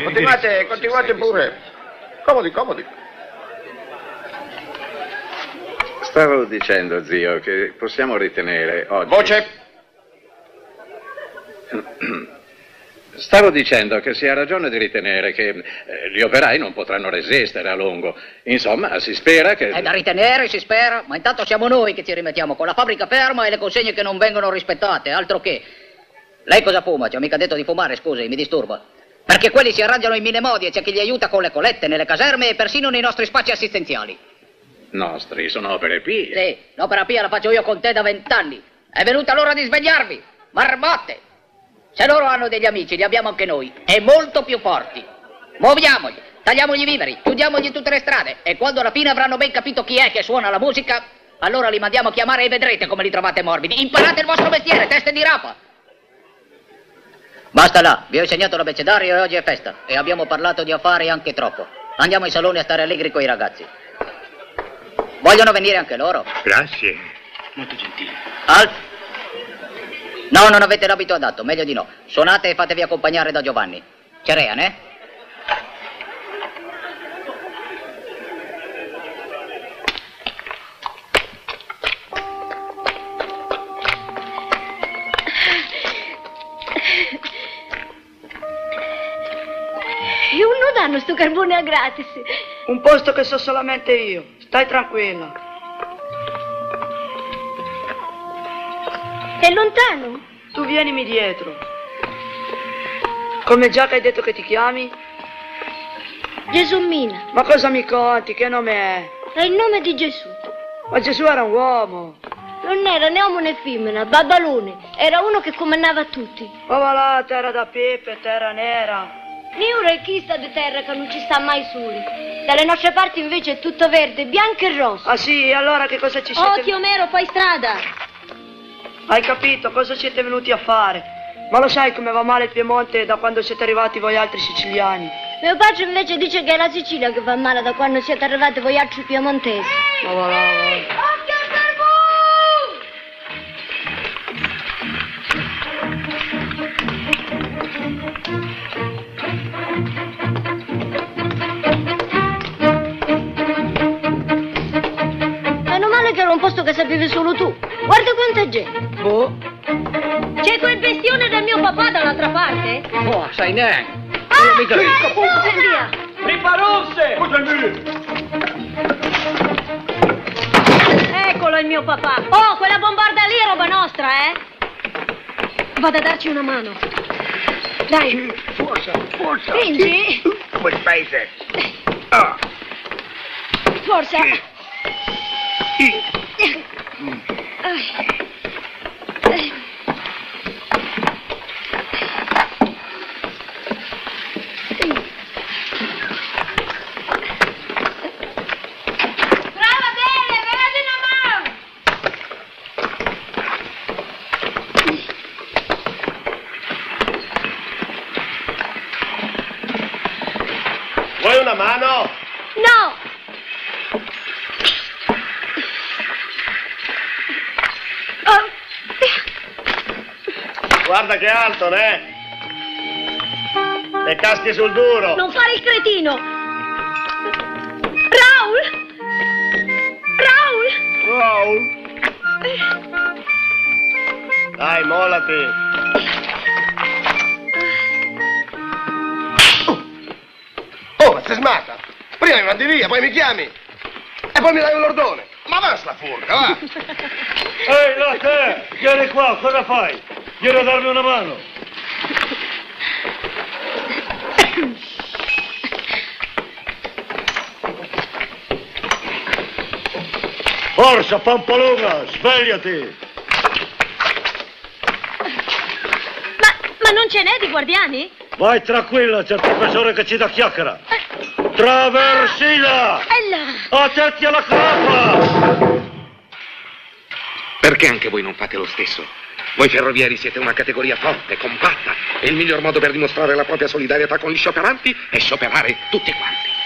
Speaker 12: Continuate, continuate pure. Comodi, comodi.
Speaker 28: Stavo dicendo, zio, che possiamo ritenere oggi...
Speaker 12: Voce.
Speaker 28: Stavo dicendo che si ha ragione di ritenere che eh, gli operai non potranno resistere a lungo. Insomma, si spera che...
Speaker 31: È da ritenere, si spera, ma intanto siamo noi che ci rimettiamo con la fabbrica ferma e le consegne che non vengono rispettate, altro che. Lei cosa fuma? Ci ho mica detto di fumare, scusi, mi disturba. Perché quelli si arrangiano in mille modi e c'è chi li aiuta con le colette nelle caserme e persino nei nostri spazi assistenziali.
Speaker 28: Nostri, sono opere pie.
Speaker 31: Sì, l'opera pia la faccio io con te da vent'anni. È venuta l'ora di svegliarvi. Marmotte! Se loro hanno degli amici, li abbiamo anche noi, e molto più forti. Muoviamoli, tagliamogli i viveri, chiudiamogli tutte le strade, e quando alla fine avranno ben capito chi è che suona la musica, allora li mandiamo a chiamare e vedrete come li trovate morbidi. Imparate il vostro mestiere, teste di rapa. Basta là, vi ho insegnato l'abecedario e oggi è festa. E abbiamo parlato di affari anche troppo. Andiamo ai saloni a stare allegri coi ragazzi. Vogliono venire anche loro?
Speaker 6: Grazie. Molto gentile.
Speaker 31: Alf? No, non avete l'abito adatto, meglio di no. Suonate e fatevi accompagnare da Giovanni. Cerean, eh?
Speaker 2: E un danno sto carbone a gratis.
Speaker 5: Un posto che so solamente io. Stai tranquilla.
Speaker 2: È lontano?
Speaker 5: Tu vienimi dietro. Come già che hai detto che ti chiami?
Speaker 2: Gesùmina.
Speaker 5: Ma cosa mi conti? Che nome è?
Speaker 2: È il nome di Gesù.
Speaker 5: Ma Gesù era un uomo.
Speaker 2: Non era né uomo né femmina, babbalone. Era uno che comandava tutti.
Speaker 5: Ma va là, terra da pepe, terra nera.
Speaker 2: Né un rechista di terra che non ci sta mai soli. Dalle nostre parti invece è tutto verde, bianco e rosso.
Speaker 5: Ah sì, e allora che cosa ci siete...
Speaker 2: Occhio Mero, fai strada.
Speaker 5: Hai capito cosa siete venuti a fare? Ma lo sai come va male il Piemonte da quando siete arrivati voi altri siciliani?
Speaker 2: Mio padre invece dice che è la Sicilia che va male da quando siete arrivati voi altri piemontesi.
Speaker 5: Ma va va.
Speaker 2: Occhio al Meno male che era un posto che sapevi solo tu. Gente.
Speaker 5: Boh.
Speaker 2: C'è quel bestione del mio papà dall'altra parte?
Speaker 12: Oh, sai neanche.
Speaker 2: Ah,
Speaker 12: mica-
Speaker 2: ecco, via.
Speaker 7: Riparusse!
Speaker 2: Eccolo il mio papà. Oh, quella bombarda lì è roba nostra, eh? Vado a darci una mano. Dai.
Speaker 32: Forza, forza.
Speaker 2: Spingi.
Speaker 32: Come spese. Ah.
Speaker 2: Forza. Brava
Speaker 12: Guarda che alto, ne? E caschi sul duro.
Speaker 2: non fare il cretino. Raul. Raul.
Speaker 12: Raul. Dai, mollati. Oh, ma sei smatta? Prima mi mandi via, poi mi chiami. E poi mi dai un lordone. Ma va sta furca, va.
Speaker 8: Ehi, là te! Vieni qua, cosa fai? Vieni a darmi una mano. Forza, Pampalona, svegliati!
Speaker 2: Ma, ma non ce n'è di guardiani?
Speaker 8: Vai tranquilla, c'è il professore che ci dà chiacchiera. Traversina!
Speaker 7: E là!
Speaker 8: Accetti alla capa!
Speaker 23: Perché anche voi non fate lo stesso? Voi ferrovieri siete una categoria forte, compatta, e il miglior modo per dimostrare la propria solidarietà con gli scioperanti è scioperare tutti quanti.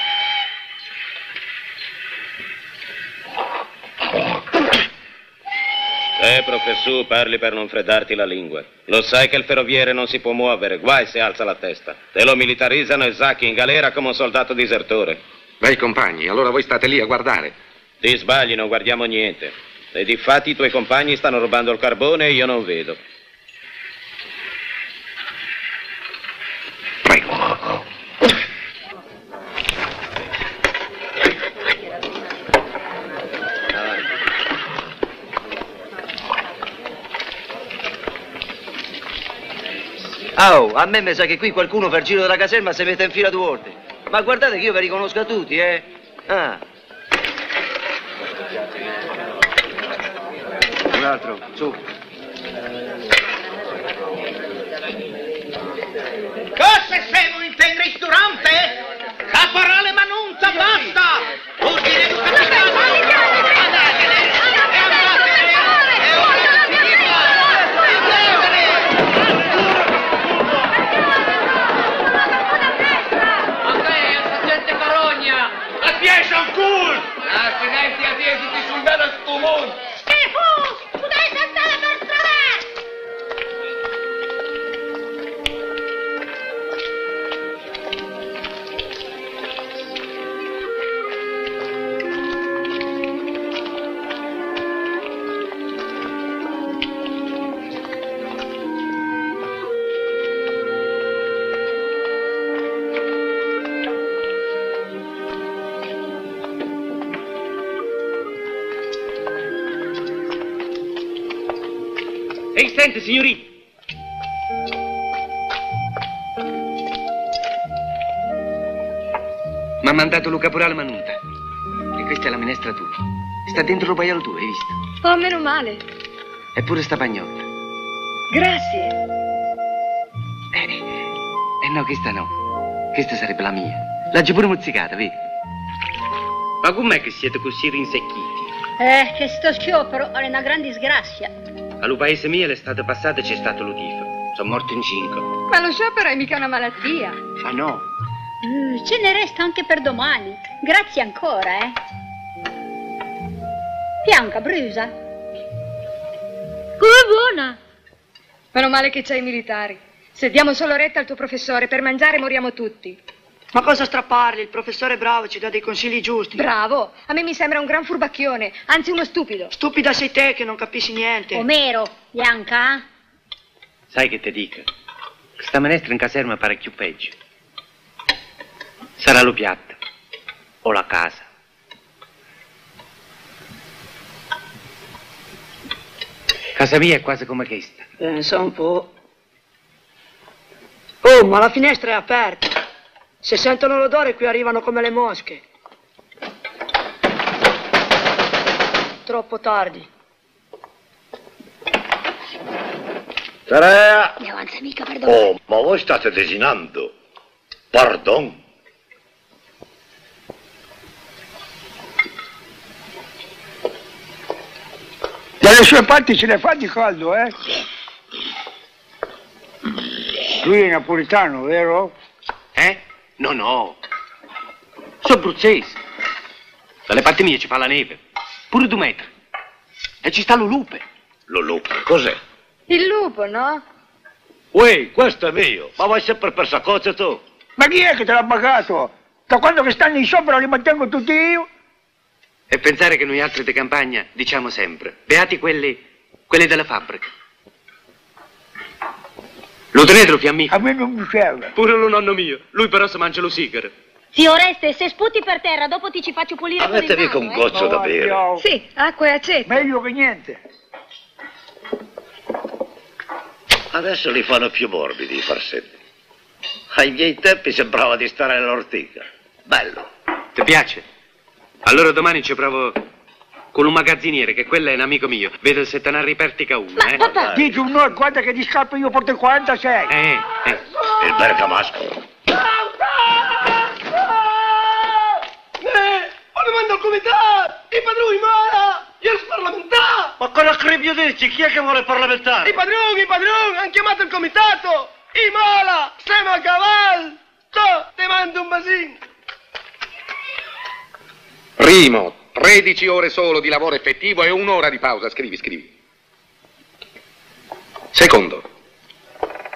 Speaker 21: Eh, professore, parli per non freddarti la lingua. Lo sai che il ferroviere non si può muovere, guai se alza la testa. Te lo militarizzano e sacchi in galera come un soldato disertore.
Speaker 23: Bei compagni, allora voi state lì a guardare.
Speaker 21: Ti sbagli, non guardiamo niente. E difatti i tuoi compagni stanno rubando il carbone e io non vedo.
Speaker 33: Oh, a me mi sa che qui qualcuno fa il giro della caserma si mette in fila due ordini. Ma guardate che io vi riconosco a tutti, eh? Ah. Un altro, su.
Speaker 34: Cosa siamo in te ristorante? Caporale Manunza, basta! Ordine di
Speaker 35: Sergente Carogna! A piesce un cul! Accidenti a piedi ti sul bello spumone!
Speaker 34: Schifo!
Speaker 36: Ehi, sente, signorina!
Speaker 33: Mi ha mandato Luca Caporale Manunta. E questa è la minestra tua. Sta dentro il paiolo tuo, hai visto?
Speaker 26: Oh, meno male.
Speaker 33: Eppure sta pagnotta.
Speaker 26: Grazie.
Speaker 33: Eh no, questa no. Questa sarebbe la mia. L'ha già pure mozzicata, vedi?
Speaker 37: Ma com'è che siete così rinsecchiti?
Speaker 2: Eh, che sto sciopero è una gran disgrazia.
Speaker 37: Allo paese mio l'estate passata c'è stato lo tifo. Sono morto in cinque.
Speaker 26: Ma lo sciopero è mica una malattia.
Speaker 37: Ah no?
Speaker 2: Mm, ce ne resta anche per domani. Grazie ancora, eh. Bianca, brusa.
Speaker 26: Come buona! Meno male che c'hai i militari. Se diamo solo retta al tuo professore, per mangiare moriamo tutti.
Speaker 5: Ma cosa strapparli? Il professore è bravo, ci dà dei consigli giusti.
Speaker 26: Bravo! A me mi sembra un gran furbacchione, anzi uno stupido.
Speaker 5: Stupida sei te che non capisci niente.
Speaker 2: Omero, Bianca?
Speaker 37: Sai che ti dico? Questa minestra in caserma pare più peggio. Sarà lo piatto. O la casa. Casa mia è quasi come questa.
Speaker 5: Pensa un po'. Oh, ma la finestra è aperta. Se sentono l'odore qui arrivano come le mosche. Troppo tardi.
Speaker 8: Tarea!
Speaker 2: Ne avanza mica per
Speaker 8: Oh, ma voi state desinando. Pardon.
Speaker 38: Dalle sue parti ce ne fa di caldo, eh? Lui è napolitano, vero?
Speaker 36: Eh? No, no. Sono abruzzese. Dalle parti mie ci fa la neve. Pure due metri. E ci sta lo lupe.
Speaker 8: Lo lupo, cos'è?
Speaker 26: Il lupo, no?
Speaker 8: Uè, questo è mio. Ma vai sempre per sacozze tu?
Speaker 38: Ma chi è che te l'ha pagato? Da quando che stanno in sopra li mantengo tutti io?
Speaker 33: E pensare che noi altri di campagna diciamo sempre, beati quelli, quelli della fabbrica. Lo tenete lo fiammifero?
Speaker 38: A me non mi serve.
Speaker 36: Pure lo nonno mio. Lui però si mangia lo sigaro.
Speaker 7: Zio Oreste, se sputi per terra, dopo ti ci faccio pulire con il
Speaker 8: Avete
Speaker 7: mano,
Speaker 8: un
Speaker 7: eh.
Speaker 8: goccio da bere?
Speaker 26: Sì, acqua e aceto.
Speaker 38: Meglio che niente.
Speaker 8: Adesso li fanno più morbidi i farsetti. Ai miei tempi sembrava di stare nell'ortica. Bello.
Speaker 33: Ti piace? Allora domani ci provo con un magazziniere, che quello è un amico mio. Vedo se te ne ripertica una, eh. uno, eh.
Speaker 38: Papà. Dici un no e guarda che di scappo io porto il 46.
Speaker 33: Eh, eh.
Speaker 8: Il bergamasco.
Speaker 39: Eh, comando
Speaker 12: al comitato, i padroni mala, eh, io il parlamentare.
Speaker 8: Ma cosa scrivi dici?
Speaker 39: Chi è che vuole parlamentare?
Speaker 12: I padroni, i padroni, hanno chiamato il comitato, i mala, siamo a cavallo, ti mando un basino.
Speaker 23: Primo, 13 ore solo di lavoro effettivo e un'ora di pausa. Scrivi, scrivi. Secondo,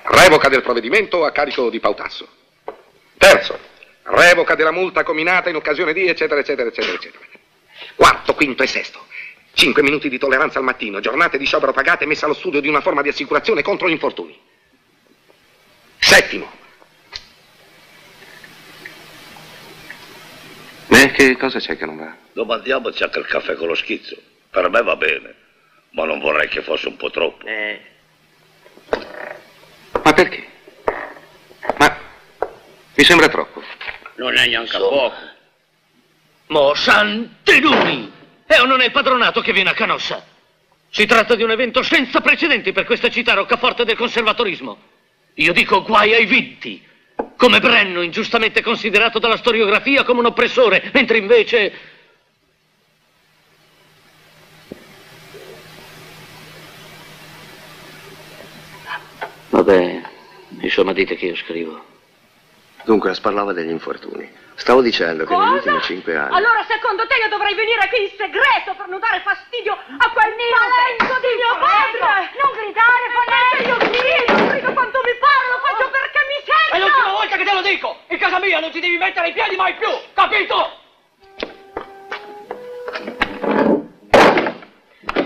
Speaker 23: revoca del provvedimento a carico di Pautasso. Terzo, revoca della multa combinata in occasione di eccetera, eccetera, eccetera, eccetera. Quarto, quinto e sesto. Cinque minuti di tolleranza al mattino, giornate di sciopero pagate messa allo studio di una forma di assicurazione contro gli infortuni. Settimo.
Speaker 15: Che cosa c'è che non va?
Speaker 25: Domandiamoci anche il caffè con lo schizzo. Per me va bene, ma non vorrei che fosse un po' troppo.
Speaker 23: Ma perché? Ma mi sembra troppo.
Speaker 8: Non è neanche poco. Mo santenumi! E o non è il padronato che viene a Canossa? Si tratta di un evento senza precedenti per questa città roccaforte del conservatorismo. Io dico guai ai vinti. Come Brenno, ingiustamente considerato dalla storiografia come un oppressore, mentre invece... Vabbè, insomma dite che io scrivo.
Speaker 15: Dunque, parlava degli infortuni. Stavo dicendo che negli ultimi cinque anni...
Speaker 40: Allora, secondo te io dovrei venire qui in segreto per non dare fastidio a quel talento di mio padre? Non gridare, Fanelli! Io grido, grido quanto mi pare, lo faccio perché mi sento!
Speaker 7: È l'ultima volta che te lo dico! In casa mia non ci devi mettere i piedi mai più, capito?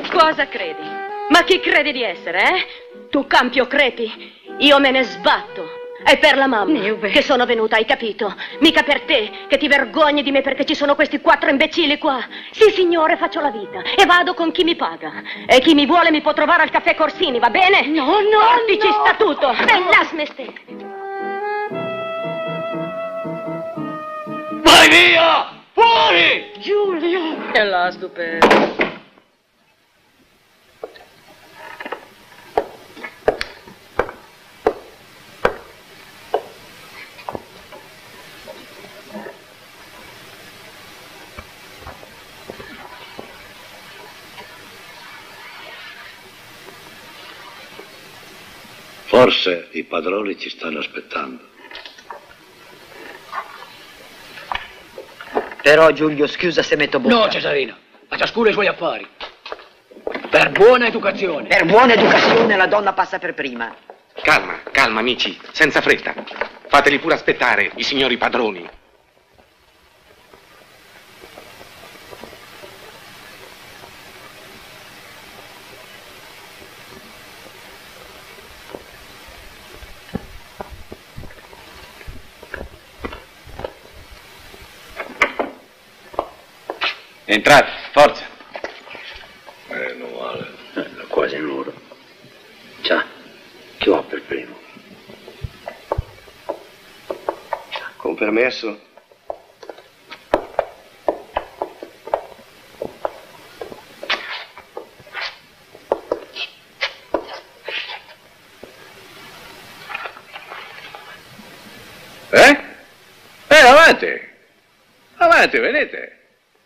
Speaker 40: Cosa credi? Ma chi credi di essere, eh? Tu campio crepi, io me ne sbatto. È per la mamma che sono venuta, hai capito? Mica per te, che ti vergogni di me perché ci sono questi quattro imbecilli qua. Sì, signore, faccio la vita e vado con chi mi paga. E chi mi vuole mi può trovare al caffè Corsini, va bene? No, no, Portici no. statuto. E lasmeste.
Speaker 7: Vai via! Fuori!
Speaker 40: Giulio! E là, stupendo.
Speaker 25: Forse i padroni ci stanno aspettando.
Speaker 17: Però Giulio, scusa se metto bocca.
Speaker 7: No, Cesarino, a ciascuno i suoi affari. Per buona educazione.
Speaker 17: Per buona educazione la donna passa per prima.
Speaker 23: Calma, calma amici, senza fretta. Fateli pure aspettare i signori padroni.
Speaker 28: Entrate, forza.
Speaker 25: Meno male, è quasi un'ora. Già, chi va per primo?
Speaker 15: Con permesso?
Speaker 28: Eh? Eh, avanti. Avanti, venite.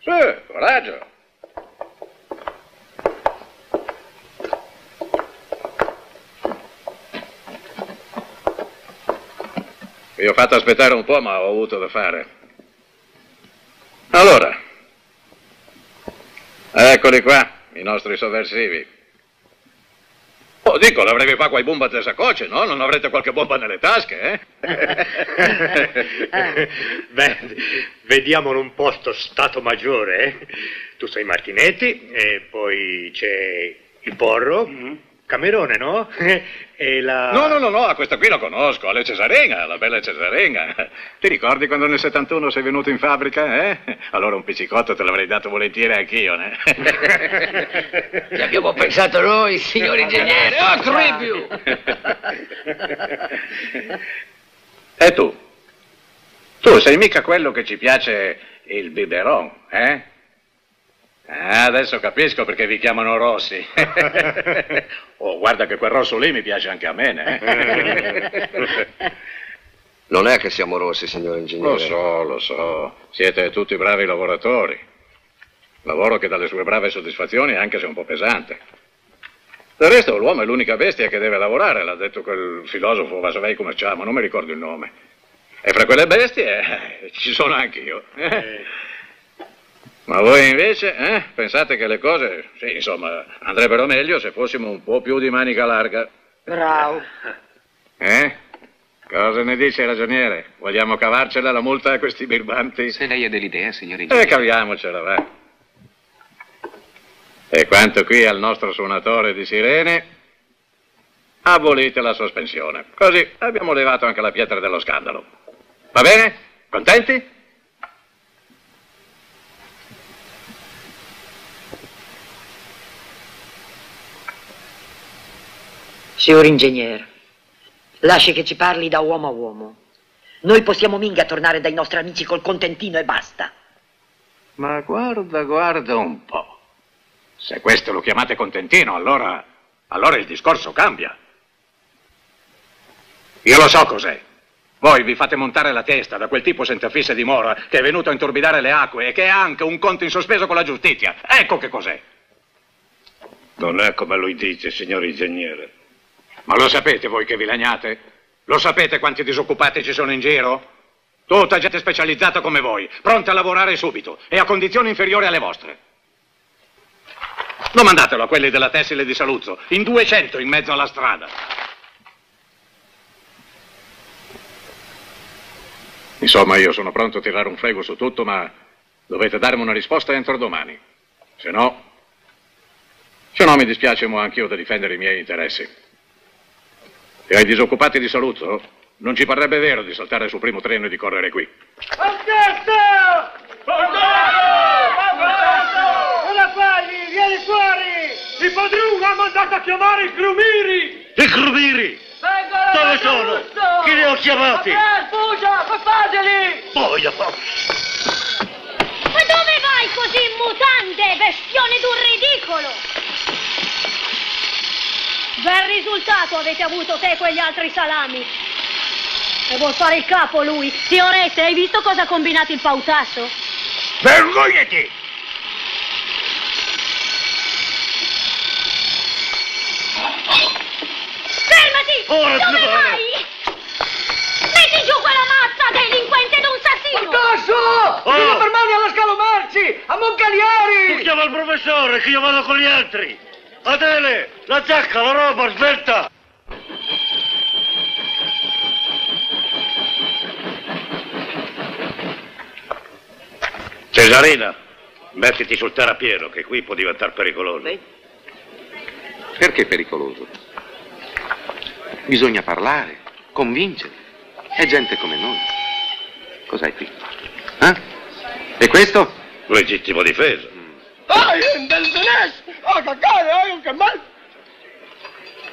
Speaker 28: Su, coraggio. Vi ho fatto aspettare un po', ma ho avuto da fare. Allora, eccoli qua, i nostri sovversivi. Oh, dico, l'avrete qua quai bomba delle sacoche, no? Non avrete qualche bomba nelle tasche, eh?
Speaker 6: Beh, vediamo in un posto Stato Maggiore. eh. Tu sei Martinetti e poi c'è il Porro, Camerone, no? E la...
Speaker 28: No, no, no, no, a questa qui la conosco, la Cesarena, la bella Cesarena. Ti ricordi quando nel 71 sei venuto in fabbrica, eh? Allora un pizzicotto te l'avrei dato volentieri anch'io, ne?
Speaker 7: Ci abbiamo pensato noi, signor ingegnere. Oh, Cribio!
Speaker 28: E tu? Tu sei mica quello che ci piace il biberon, eh? Ah, adesso capisco perché vi chiamano Rossi. oh, guarda che quel rosso lì mi piace anche a me, né?
Speaker 15: Non è che siamo rossi, signor ingegnere.
Speaker 28: Lo so, lo so. Siete tutti bravi lavoratori. Lavoro che dà le sue brave soddisfazioni, anche se un po' pesante. Del resto l'uomo è l'unica bestia che deve lavorare, l'ha detto quel filosofo Vasavei Commerciamo, non mi ricordo il nome. E fra quelle bestie eh, ci sono anch'io. eh. Ma voi invece, eh, pensate che le cose, sì, insomma, andrebbero meglio se fossimo un po' più di manica larga.
Speaker 5: Bravo.
Speaker 28: Eh? Cosa ne dice ragioniere? Vogliamo cavarcela la multa a questi birbanti?
Speaker 25: Se lei ha dell'idea, signor
Speaker 28: Eh, caviamocela, va. E quanto qui al nostro suonatore di sirene, abolite la sospensione. Così abbiamo levato anche la pietra dello scandalo. Va bene? Contenti?
Speaker 5: Signor ingegnere, lasci che ci parli da uomo a uomo. Noi possiamo mica tornare dai nostri amici col contentino e basta.
Speaker 28: Ma guarda, guarda un po'. Se questo lo chiamate contentino, allora, allora il discorso cambia. Io lo so cos'è. Voi vi fate montare la testa da quel tipo senza fissa dimora che è venuto a intorbidare le acque e che ha anche un conto in sospeso con la giustizia. Ecco che cos'è.
Speaker 8: Non è come lui dice, signor ingegnere.
Speaker 28: Ma lo sapete voi che vi lagnate? Lo sapete quanti disoccupati ci sono in giro? Tutta gente specializzata come voi, pronta a lavorare subito e a condizioni inferiori alle vostre. Domandatelo a quelli della tessile di Saluzzo, in 200 in mezzo alla strada. Insomma, io sono pronto a tirare un frego su tutto, ma dovete darmi una risposta entro domani. Se no, se no mi dispiace mo anch'io da difendere i miei interessi. E ai disoccupati di Saluzzo non ci parrebbe vero di saltare sul primo treno e di correre qui.
Speaker 41: Orchestra! Fai? Vieni fuori! Il padrone ha mandato a chiamare i crumiri!
Speaker 8: I crumiri! Dove sono? Chi li ho chiamati?
Speaker 41: Scusa, fateli!
Speaker 8: Boia,
Speaker 3: Ma dove vai così in mutande, bestione d'un ridicolo? Bel risultato avete avuto te e quegli altri salami. E vuol fare il capo lui.
Speaker 40: Fiorette, hai visto cosa ha combinato il pautasso?
Speaker 8: Vergognati!
Speaker 3: Fermati!
Speaker 8: Ora
Speaker 3: dove
Speaker 8: dove
Speaker 3: vai? Metti giù quella mazza, delinquente d'un assassino!
Speaker 41: Tasso!
Speaker 8: Oh!
Speaker 41: Devo fermarmi alla scalo merci! A
Speaker 8: Tu
Speaker 41: Moncalieri!
Speaker 8: chiama il professore che io vado con gli altri! Adele, la giacca, la roba, aspetta! Cesarina, mettiti sul terrapieno che qui può diventare pericoloso.
Speaker 23: Perché pericoloso? Bisogna parlare, convincere. È gente come noi. Cos'hai qui? Eh? E questo?
Speaker 8: Legittimo difesa.
Speaker 41: Zenes! Oh, cacare, eh!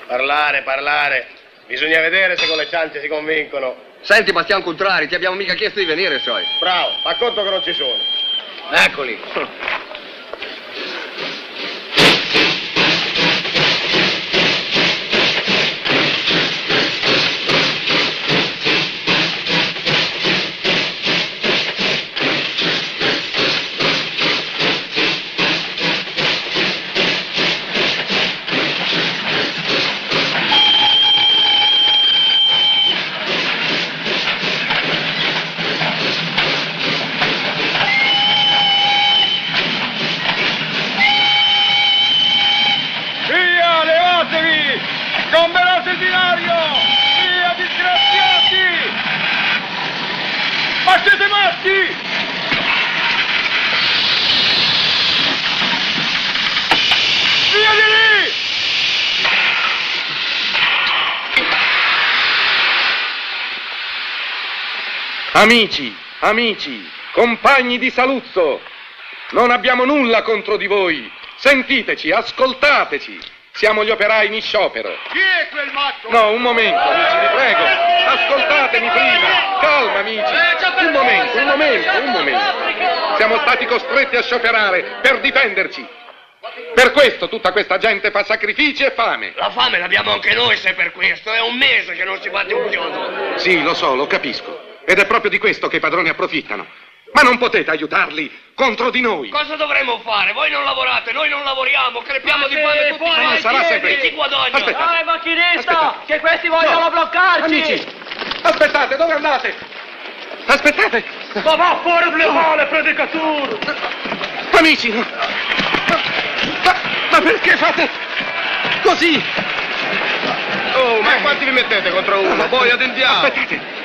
Speaker 12: Parlare, parlare. Bisogna vedere se con le ciance si convincono.
Speaker 42: Senti, Bastian Contrari, ti abbiamo mica chiesto di venire, sai.
Speaker 12: Bravo, fa conto che non ci sono.
Speaker 42: Eccoli.
Speaker 41: Via, levatevi! Sgomberate il binario! Via, disgraziati! Ma siete matti! Via di lì!
Speaker 23: Amici, amici, compagni di Saluzzo, non abbiamo nulla contro di voi. Sentiteci, ascoltateci. Siamo gli operai in sciopero.
Speaker 41: Chi è quel matto?
Speaker 23: No, un momento, amici, vi prego. Ascoltatemi prima. Calma, amici. Un momento, un momento, un momento. Siamo stati costretti a scioperare per difenderci. Per questo tutta questa gente fa sacrifici e fame.
Speaker 12: La fame l'abbiamo anche noi se per questo. È un mese che non si batte un chiodo.
Speaker 23: Sì, lo so, lo capisco. Ed è proprio di questo che i padroni approfittano. Ma non potete aiutarli contro di noi.
Speaker 2: Cosa dovremmo fare? Voi non lavorate, noi non lavoriamo, crepiamo di fame tutti
Speaker 23: Ma non sarà sempre
Speaker 2: Chi guadagna?
Speaker 23: Aspetta.
Speaker 2: Dai,
Speaker 21: macchinista, che questi vogliono
Speaker 23: No.
Speaker 21: bloccarci.
Speaker 23: Amici, aspettate, dove andate? Aspettate.
Speaker 8: Ma va fuori le male, predicatura!
Speaker 23: Amici, no. Ma, ma perché fate così?
Speaker 12: Oh, ma quanti vi mettete contro uno? Del diavolo!
Speaker 23: Aspettate.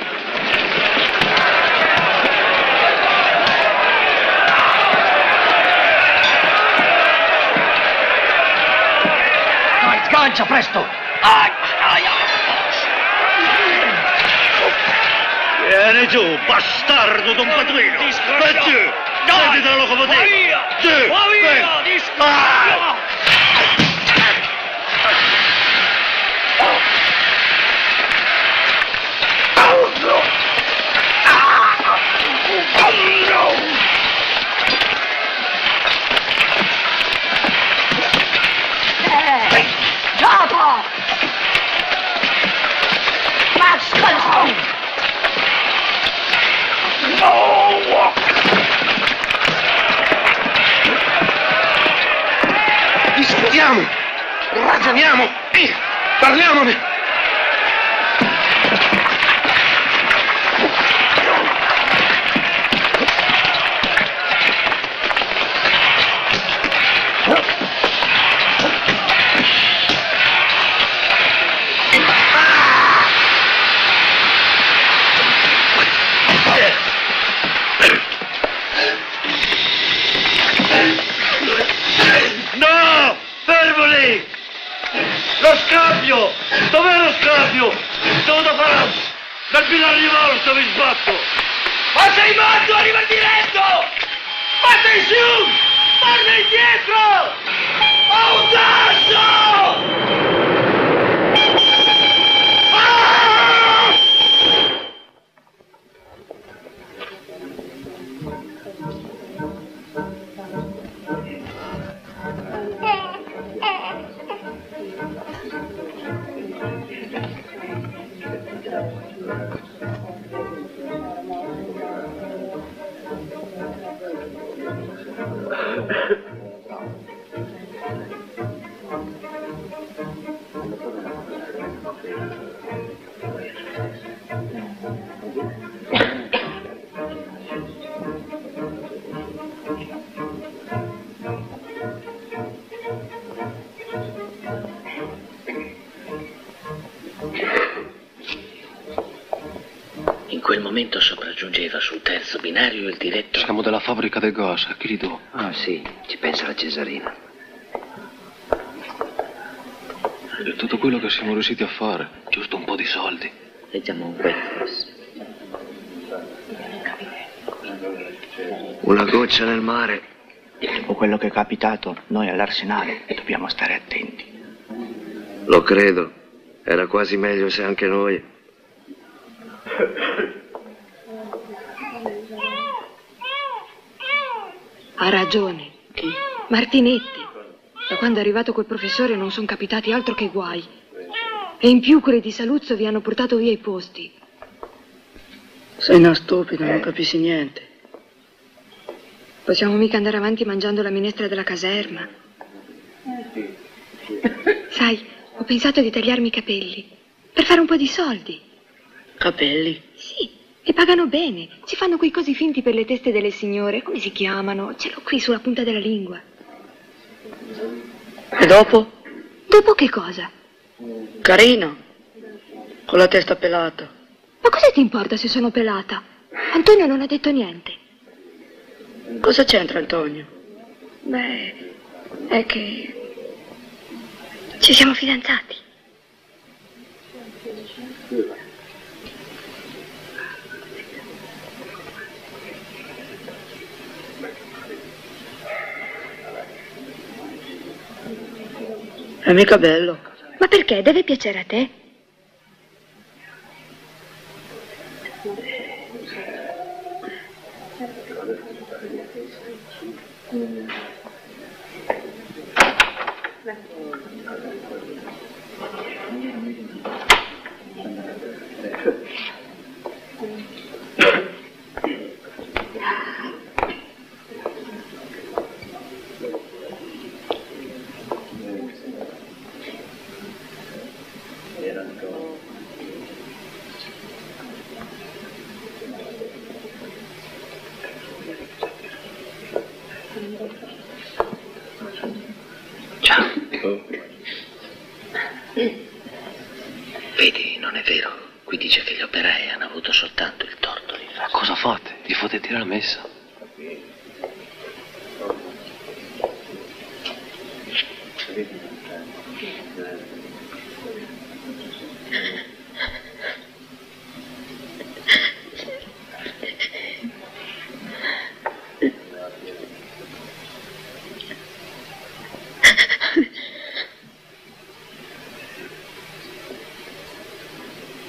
Speaker 19: Sgancia, presto!
Speaker 8: Vieni giù, bastardo Don Patuino! E giù! Prendi la locomotiva! Giù! Prendi. Ah!
Speaker 2: Capo!
Speaker 23: Discutiamo, ragioniamo, parliamone.
Speaker 8: Lo scambio! Dov'è lo scambio? Da Francia! Dal binario di morto vi sbatto!
Speaker 2: Ma sei matto, arriva diretto! Ma sei su! Torna indietro!
Speaker 19: Terzo binario il diretto...
Speaker 25: Siamo della fabbrica del gas, a chi li do?
Speaker 33: Ah sì, ci pensa la Cesarina.
Speaker 25: E tutto quello che siamo riusciti a fare, giusto un po' di soldi.
Speaker 19: Leggiamo un quettos.
Speaker 33: Una goccia nel mare.
Speaker 43: Dopo quello che è capitato, noi all'arsenale dobbiamo stare attenti.
Speaker 33: Lo credo. Era quasi meglio se anche noi.
Speaker 4: Ha ragione. Chi? Martinetti. Da quando è arrivato quel professore non sono capitati altro che guai. E in più quelli di Saluzzo vi hanno portato via i posti.
Speaker 43: Sei una stupida, non capisci niente.
Speaker 4: Possiamo mica andare avanti mangiando la minestra della caserma. Sai, ho pensato di tagliarmi i capelli. Per fare un po' di soldi.
Speaker 43: Capelli?
Speaker 4: E pagano bene. Si fanno quei cosi finti per le teste delle signore. Come si chiamano? Ce l'ho qui sulla punta della lingua.
Speaker 43: E dopo?
Speaker 4: Dopo che cosa?
Speaker 43: Carino. Con la testa pelata.
Speaker 4: Ma cosa ti importa se sono pelata? Antonio non ha detto niente.
Speaker 43: Cosa c'entra Antonio?
Speaker 4: Beh, è che ci siamo fidanzati.
Speaker 43: È mica bello.
Speaker 4: Ma perché? Deve piacere a te?
Speaker 33: Mm. Qui dice che gli operai hanno avuto soltanto il torto di fare.
Speaker 25: Cosa fate? Gli fate dire la messa?
Speaker 12: Ho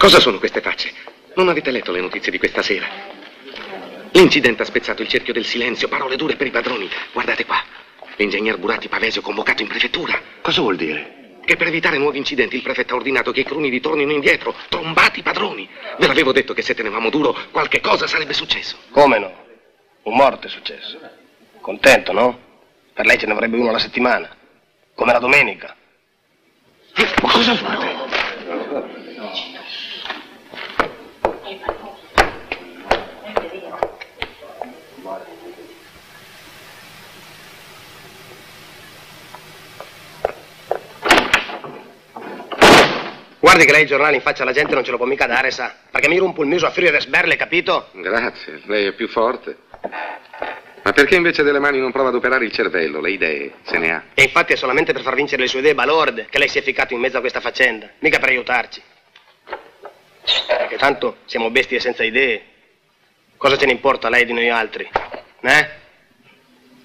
Speaker 12: Cosa
Speaker 23: sono queste facce? Non avete letto le notizie di questa sera? L'incidente ha spezzato il cerchio del silenzio, parole dure per i padroni. Guardate qua. L'ingegner Burati Pavesio convocato in prefettura.
Speaker 25: Cosa vuol dire?
Speaker 23: Che per evitare nuovi incidenti il prefetto ha ordinato che i cruni ritornino indietro, trombati i padroni. Ve l'avevo detto che se tenevamo duro qualche cosa sarebbe successo.
Speaker 12: Come no? Un morto è successo. Contento, no? Per lei ce ne avrebbe uno alla settimana. Come la domenica.
Speaker 23: Ma cosa fate?
Speaker 12: Guardi che lei il giornale in faccia alla gente non ce lo può mica dare, sa? Perché mi rompo il muso a furia di sberle, capito?
Speaker 23: Grazie, lei è più forte. Ma perché invece delle mani non prova ad operare il cervello, le idee, se ne ha?
Speaker 12: E infatti è solamente per far vincere le sue idee balorde che lei si è ficcato in mezzo a questa faccenda, mica per aiutarci. Perché tanto siamo bestie senza idee. Cosa ce ne importa lei di noi altri? Eh?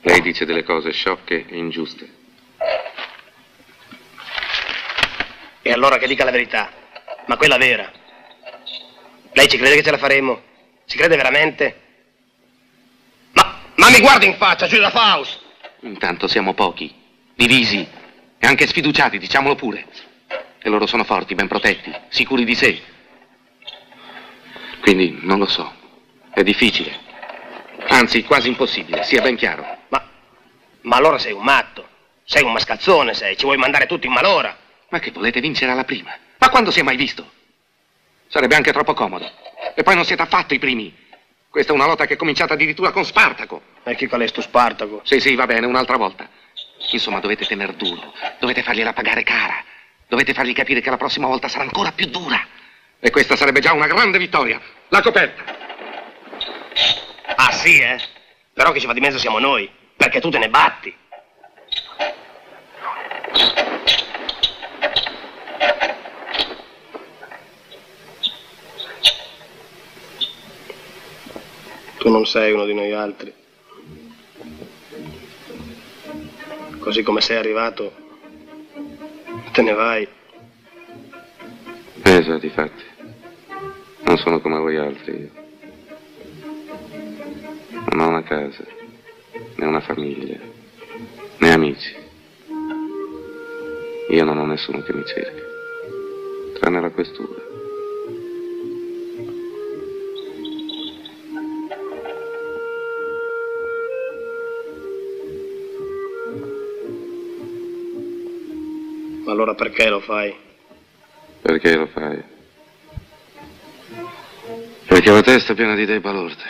Speaker 23: Lei dice delle cose sciocche e ingiuste.
Speaker 12: E allora che dica la verità, ma quella vera. Lei ci crede che ce la faremo? Ci crede veramente? Ma, ma mi guardi in faccia, giù da Faust!
Speaker 23: Intanto siamo pochi, divisi e anche sfiduciati, diciamolo pure. E loro sono forti, ben protetti, sicuri di sé. Quindi non lo so, è difficile. Anzi, quasi impossibile, sia ben chiaro.
Speaker 12: Ma allora sei un matto. Sei un mascalzone, sei. Ci vuoi mandare tutti in malora.
Speaker 23: Ma che volete vincere alla prima? Ma quando si è mai visto? Sarebbe anche troppo comodo. E poi non siete affatto i primi. Questa è una lotta che è cominciata addirittura con Spartaco.
Speaker 12: E chi qual è sto Spartaco?
Speaker 23: Sì, sì, va bene, un'altra volta. Insomma, dovete tener duro. Dovete fargliela pagare cara. Dovete fargli capire che la prossima volta sarà ancora più dura. E questa sarebbe già una grande vittoria. La coperta.
Speaker 12: Ah, sì, eh? Però che ci va di mezzo siamo noi. Perché tu te ne batti. Tu non sei uno di noi altri. Così come sei arrivato, te ne vai.
Speaker 23: Eh, difatti. Non sono come voi altri. Non ho una casa, né una famiglia, né amici. Io non ho nessuno che mi cerca, tranne la questura.
Speaker 12: Ma allora perché lo fai?
Speaker 23: Perché lo fai? Perché la testa è piena di idee balorde.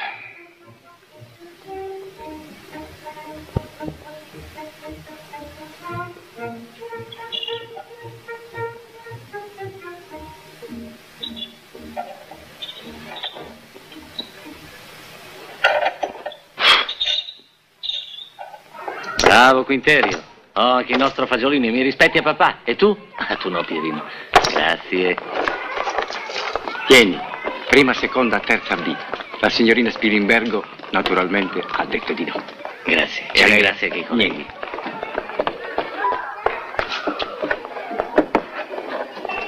Speaker 19: Bravo Quinterio. Oh, che nostro fagiolino, mi rispetti a papà. E tu? Ah, tu no, Pierino. Grazie.
Speaker 43: Tieni, prima, seconda, terza B. La signorina Spilimbergo, naturalmente, ha detto di no.
Speaker 19: Grazie. E ringrazio anche i colleghi.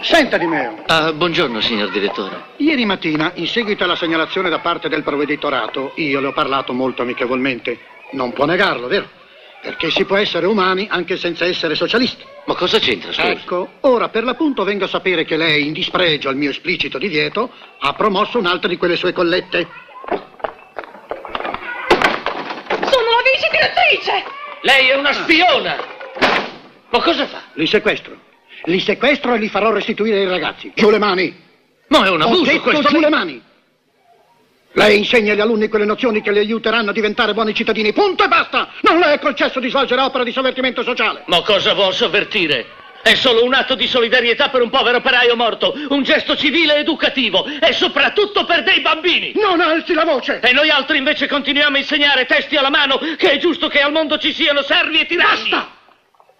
Speaker 44: Senta Di Meo,
Speaker 19: Ah, buongiorno, signor direttore.
Speaker 44: ieri mattina, in seguito alla segnalazione da parte del provveditorato, io le ho parlato molto amichevolmente. Non può negarlo, vero? Perché si può essere umani anche senza essere socialisti.
Speaker 19: Ma cosa c'entra, scusi?
Speaker 44: Ecco, ora per l'appunto vengo a sapere che lei, in dispregio al mio esplicito divieto, ha promosso un'altra di quelle sue collette.
Speaker 40: Sono la vice direttrice!
Speaker 19: Lei è una spiona! Ma cosa fa?
Speaker 44: Li sequestro. Li sequestro e li farò restituire ai ragazzi. Giù le mani!
Speaker 19: Ma è un
Speaker 44: Ho
Speaker 19: abuso
Speaker 44: detto
Speaker 19: questo!
Speaker 44: giù le mani! Lei insegna agli alunni quelle nozioni che li aiuteranno a diventare buoni cittadini. Punto e basta! Non le è concesso di svolgere opera di sovvertimento sociale.
Speaker 19: Ma cosa vuol sovvertire? È solo un atto di solidarietà per un povero operaio morto, un gesto civile e educativo e soprattutto per dei bambini!
Speaker 44: Non alzi la voce!
Speaker 19: E noi altri invece continuiamo a insegnare testi alla mano che è giusto che al mondo ci siano servi e tiranni!
Speaker 44: Basta!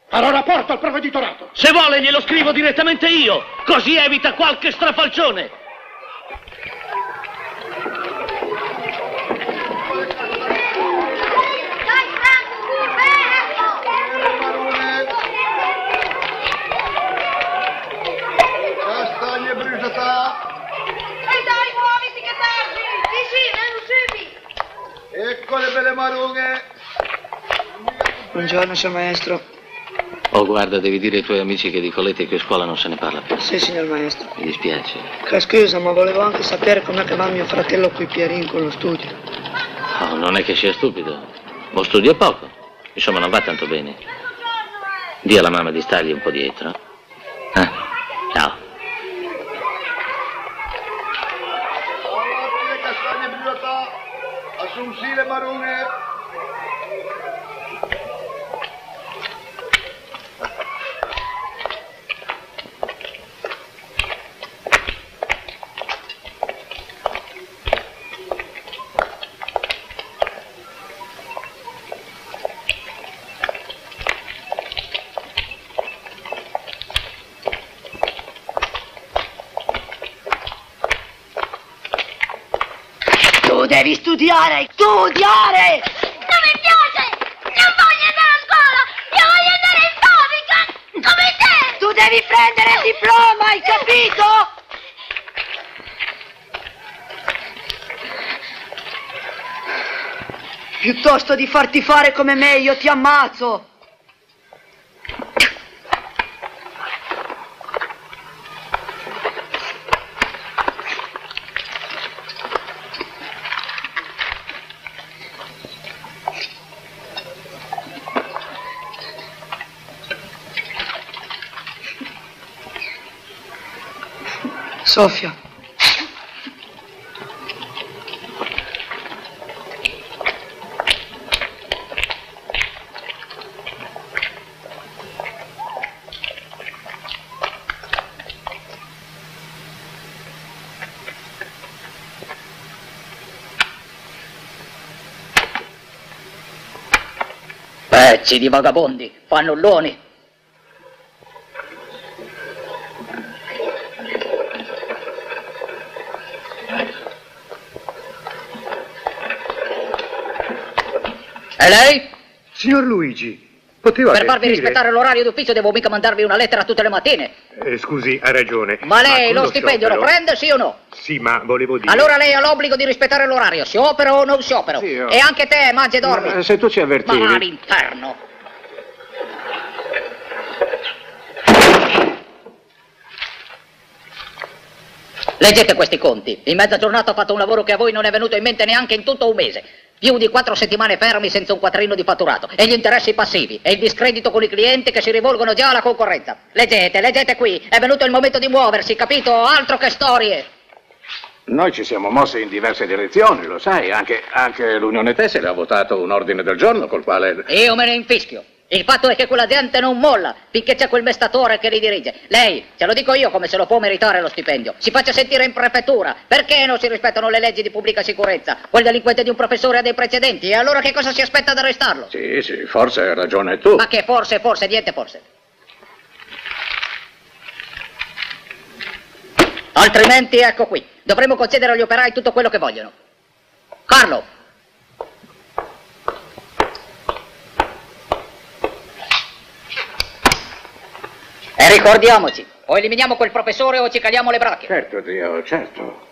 Speaker 44: Farò rapporto al provveditorato.
Speaker 19: Se vuole glielo scrivo direttamente io, così evita qualche strafalcione!
Speaker 45: Castagne bruciata!
Speaker 2: E dai, muoviti che tardi! Sì, sì, vieni,
Speaker 45: Ecco le belle marunghe!
Speaker 46: Buongiorno, signor maestro.
Speaker 19: Oh, guarda, devi dire ai tuoi amici che di Coletti qui a scuola non se ne parla più.
Speaker 46: Sì, signor maestro.
Speaker 19: Mi dispiace.
Speaker 46: Che scusa, ma volevo anche sapere com'è che va mio fratello qui Pierin con lo studio.
Speaker 19: Oh, non è che sia stupido. Lo studia poco. Insomma, non va tanto bene. Dì alla mamma di stargli un po' dietro. Eh? Ciao.
Speaker 45: Assunsi le marunghe!
Speaker 40: Studiare, studiare!
Speaker 2: Non mi piace! Non voglio andare a scuola! Io voglio andare in fabbrica! Come te!
Speaker 40: Tu devi prendere il diploma, hai capito? Piuttosto di farti fare come me, io ti ammazzo.
Speaker 46: Sofia.
Speaker 31: Pezzi di vagabondi, fannulloni. E lei?
Speaker 6: Signor Luigi, poteva
Speaker 31: Per farvi
Speaker 6: avvertire-
Speaker 31: rispettare l'orario d'ufficio devo mica mandarvi una lettera tutte le mattine.
Speaker 6: Eh, scusi, ha ragione.
Speaker 31: Ma lei
Speaker 6: con
Speaker 31: lo stipendio lo
Speaker 6: sciopero-
Speaker 31: prende, sì o no?
Speaker 6: Sì, ma volevo dire...
Speaker 31: Allora lei ha l'obbligo di rispettare l'orario, sciopero o non sciopero.
Speaker 6: Sì, io-
Speaker 31: E anche te, mangi e dormi.
Speaker 28: Ma, eh, se tu ci avvertivi...
Speaker 31: Ma all'interno. Leggete questi conti. In mezza giornata ho fatto un lavoro che a voi non è venuto in mente neanche in tutto un mese. Più di quattro settimane fermi senza un quattrino di fatturato. E gli interessi passivi. E il discredito con i clienti che si rivolgono già alla concorrenza. Leggete, leggete qui. È venuto il momento di muoversi, capito? Altro che storie.
Speaker 28: Noi ci siamo mossi in diverse direzioni, lo sai, anche, anche l'Unione Tessile ha votato un ordine del giorno col quale...
Speaker 31: Io me ne infischio. Il fatto è che quella gente non molla finché c'è quel mestatore che li dirige. Lei, ce lo dico io come se lo può meritare lo stipendio. Si faccia sentire in prefettura. Perché non si rispettano le leggi di pubblica sicurezza? Quel delinquente di un professore ha dei precedenti. E allora che cosa si aspetta ad arrestarlo?
Speaker 28: Sì, sì, forse hai ragione tu.
Speaker 31: Ma che forse, forse, niente forse. Altrimenti ecco qui. Dovremmo concedere agli operai tutto quello che vogliono. Carlo, E ricordiamoci, o eliminiamo quel professore o ci caliamo le braccia.
Speaker 25: Certo, zio, certo.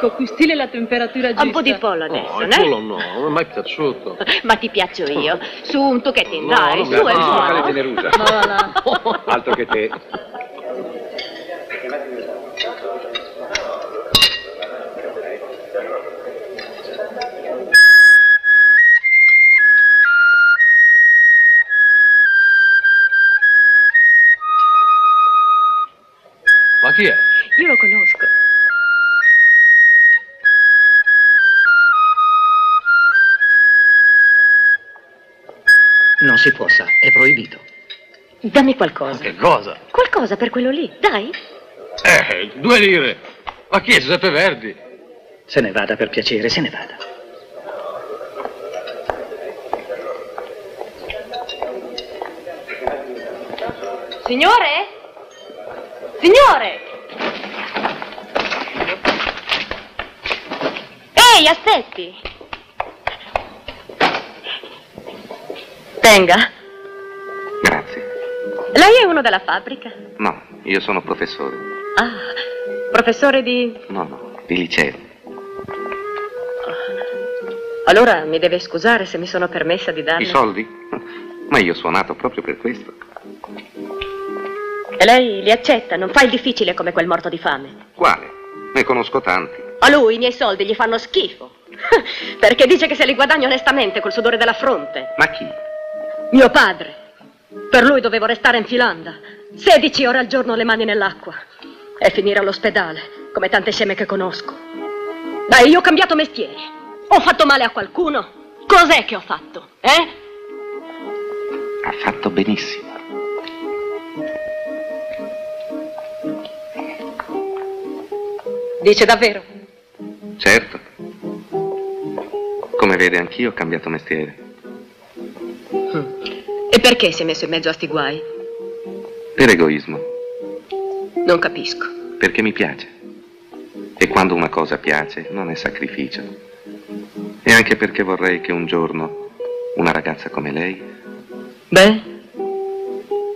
Speaker 24: Ecco, qui stile la temperatura giusta.
Speaker 40: Un po' di pollo adesso,
Speaker 47: No, il pollo no, non mi è mai piaciuto.
Speaker 40: Ma ti piaccio io. Su un tocchettino,
Speaker 47: No,
Speaker 40: dai, su, è buono. Ma va là.
Speaker 25: Altro che te.
Speaker 40: Dammi qualcosa.
Speaker 47: Che cosa?
Speaker 40: Qualcosa per quello lì, dai.
Speaker 47: Eh, due lire. Ma chi è Giuseppe Verdi?
Speaker 43: Se ne vada per piacere, se ne vada.
Speaker 40: Signore? Signore! Ehi, aspetti! Tenga. Uno della fabbrica?
Speaker 23: No, io sono professore.
Speaker 40: Ah, professore di...
Speaker 23: No, no, di liceo.
Speaker 40: Allora mi deve scusare se mi sono permessa di darle...
Speaker 23: I soldi? Ma io ho suonato proprio per questo.
Speaker 40: E lei li accetta, non fa il difficile come quel morto di fame.
Speaker 23: Quale? Ne conosco tanti.
Speaker 40: A lui i miei soldi gli fanno schifo. Perché dice che se li guadagno onestamente col sudore della fronte.
Speaker 23: Ma chi?
Speaker 40: Mio padre. Per lui dovevo restare in filanda. 16 ore al giorno le mani nell'acqua. E finire all'ospedale, come tante sceme che conosco. Dai, io ho cambiato mestiere. Ho fatto male a qualcuno? Cos'è che ho fatto? Eh?
Speaker 23: Ha fatto benissimo.
Speaker 40: Dice davvero?
Speaker 23: Certo. Come vede, anch'io ho cambiato mestiere.
Speaker 40: E perché si è messo in mezzo a sti guai?
Speaker 23: Per egoismo.
Speaker 40: Non capisco.
Speaker 23: Perché mi piace. E quando una cosa piace, non è sacrificio. E anche perché vorrei che un giorno una ragazza come lei
Speaker 40: Beh,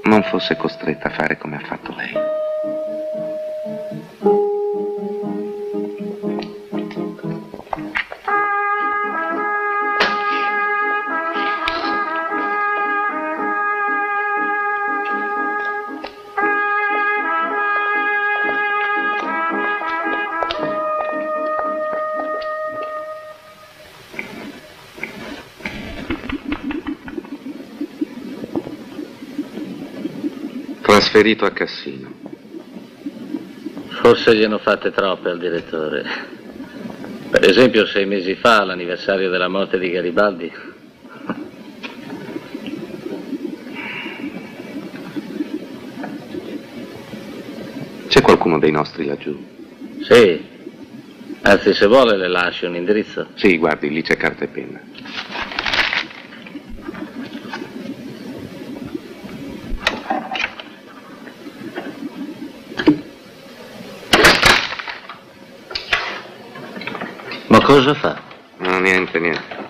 Speaker 23: non fosse costretta a fare come ha fatto lei. Trasferito a Cassino.
Speaker 19: Forse gliene ho fatte troppe al direttore. Per esempio, sei mesi fa, all'anniversario della morte di Garibaldi,
Speaker 23: C'è qualcuno dei nostri laggiù?
Speaker 19: Sì. Anzi, se vuole le lascio un indirizzo.
Speaker 23: Sì, guardi, lì c'è carta e penna.
Speaker 19: Cosa fa?
Speaker 23: No, niente, niente.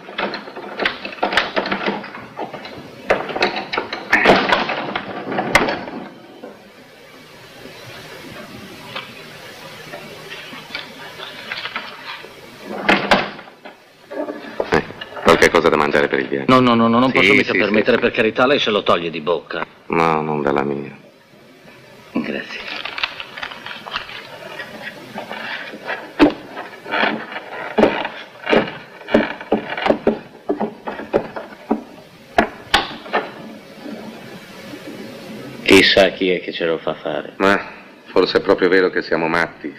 Speaker 23: Eh, Qualche cosa da mangiare per il viaggio?
Speaker 19: No, no, no, no, non
Speaker 23: Sì,
Speaker 19: posso mica
Speaker 23: sì,
Speaker 19: permettere,
Speaker 23: sì,
Speaker 19: per carità, lei se lo toglie di bocca.
Speaker 23: No, non dalla mia.
Speaker 19: Chissà chi è che ce lo fa fare.
Speaker 23: Ma forse è proprio vero che siamo matti.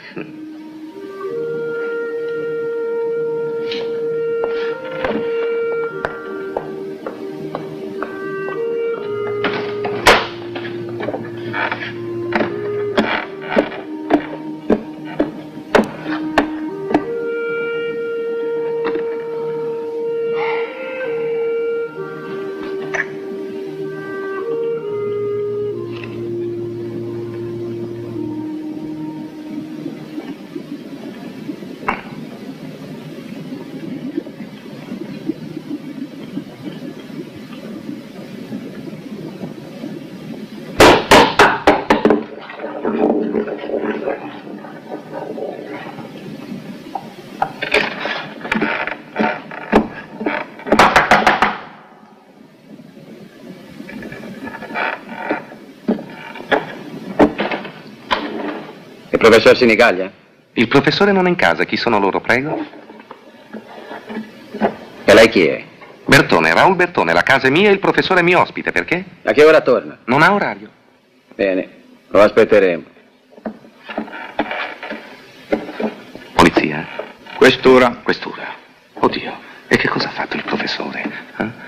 Speaker 11: Professor Sinigaglia?
Speaker 23: Il professore non è in casa, chi sono loro, prego?
Speaker 11: E lei chi è?
Speaker 23: Bertone, Raul Bertone, la casa è mia e il professore è mio ospite, perché?
Speaker 11: A che ora torna?
Speaker 23: Non ha orario.
Speaker 11: Bene, lo aspetteremo.
Speaker 23: Polizia?
Speaker 11: Questura.
Speaker 23: Questura. Oddio, e che cosa ha fatto il professore? eh?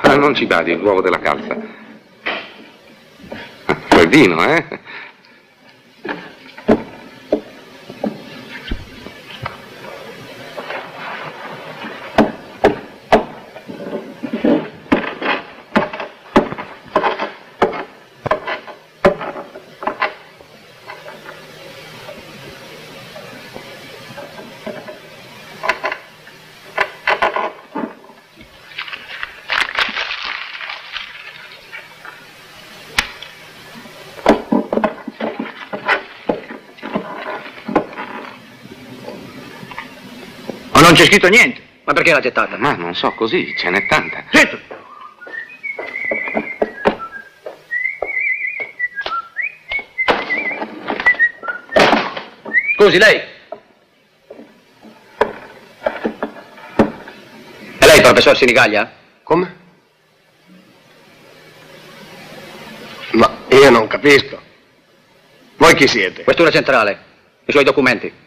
Speaker 23: Ah, non ci badi, l'uovo della calza. Quel vino, eh?
Speaker 11: C'è scritto niente. Ma perché l'ha gettata?
Speaker 23: Ma non so, così, ce n'è tanta.
Speaker 11: Zitto! Scusi, lei? È lei il professor Sinigaglia?
Speaker 12: Come? Ma io non capisco. Voi chi siete?
Speaker 11: Questura centrale. I suoi documenti.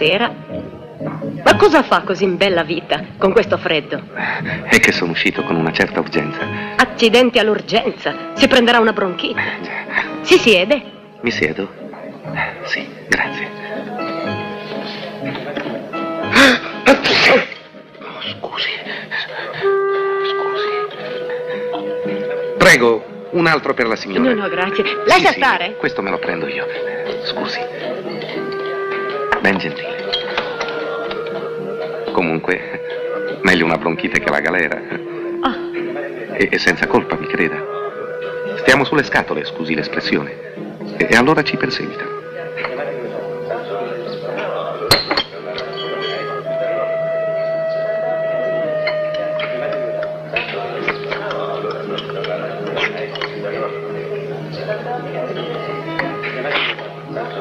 Speaker 40: Buonasera. Ma cosa fa così in bella vita con questo freddo?
Speaker 23: È che sono uscito con una certa urgenza.
Speaker 40: Accidenti all'urgenza. Si prenderà una bronchite. Si siede.
Speaker 23: Mi siedo? Sì, grazie. Oh, scusi. Scusi. Prego, un altro per la signora.
Speaker 40: No, no, grazie. Lascia
Speaker 23: Sì, sì,
Speaker 40: stare.
Speaker 23: Questo me lo prendo io. Scusi. Comunque, meglio una bronchite che la galera.
Speaker 40: Ah.
Speaker 23: E, e senza colpa, mi creda. Stiamo sulle scatole, scusi l'espressione. E, e allora ci perseguita.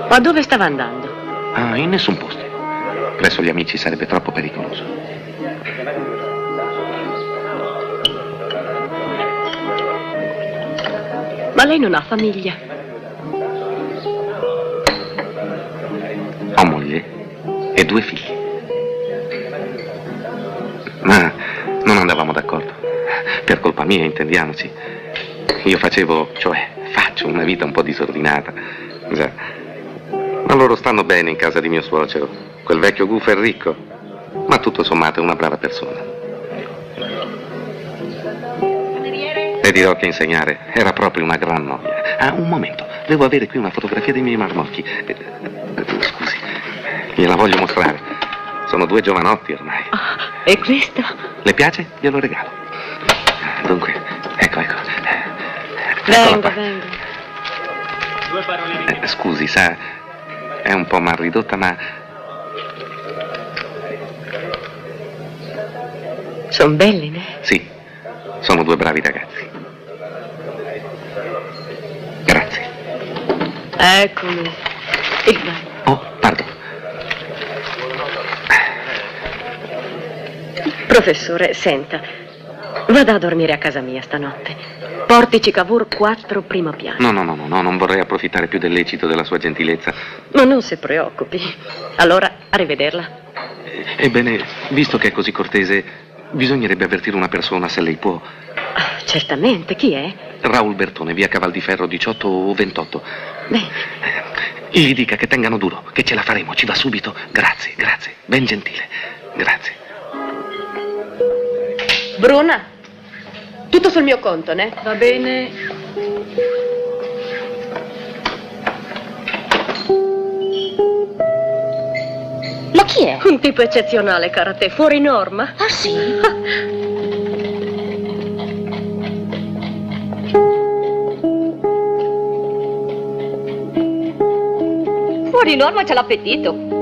Speaker 48: Ma dove stava andando?
Speaker 23: Ah, in nessun posto. Presso gli amici sarebbe troppo pericoloso.
Speaker 48: Ma lei non ha famiglia.
Speaker 23: Ho moglie e due figli. Ma non andavamo d'accordo. Per colpa mia, intendiamoci. Io facevo, cioè faccio una vita un po' disordinata. Già. Ma loro stanno bene in casa di mio suocero. Quel vecchio gufo è ricco, ma tutto sommato è una brava persona. Le dirò che insegnare era proprio una gran noia. Ah, un momento, devo avere qui una fotografia dei miei marmocchi. Eh, Scusi, gliela voglio mostrare. Sono due giovanotti ormai.
Speaker 48: E questo?
Speaker 23: Le piace? Glielo regalo. Dunque, ecco, ecco.
Speaker 48: Vengo, vengo.
Speaker 23: Eh, Scusi, sa, è un po' mal ridotta, ma
Speaker 48: Sono belline.
Speaker 23: sì, sono due bravi ragazzi. Grazie.
Speaker 48: Eccomi. Il bagno.
Speaker 23: Oh, pardon.
Speaker 48: Professore, senta. Vada a dormire a casa mia stanotte. Portici Cavour 4 primo piano.
Speaker 23: No, no, no, no, no, non vorrei approfittare più dell'ecito della sua gentilezza.
Speaker 48: Ma non si preoccupi. Allora, arrivederla.
Speaker 23: Ebbene, visto che è così cortese, bisognerebbe avvertire una persona se lei può.
Speaker 48: Ah, certamente, chi è?
Speaker 23: Raul Bertone, via Caval di Ferro 18 o 28.
Speaker 48: Beh,
Speaker 23: Gli dica che tengano duro, che ce la faremo, ci va subito. Grazie, grazie, ben gentile. Grazie.
Speaker 40: Bruna, tutto sul mio conto, né?
Speaker 24: Va bene.
Speaker 40: Chi è?
Speaker 48: un tipo eccezionale, cara te, fuori norma.
Speaker 40: Ah, sì?
Speaker 48: Fuori norma c'è l'appetito.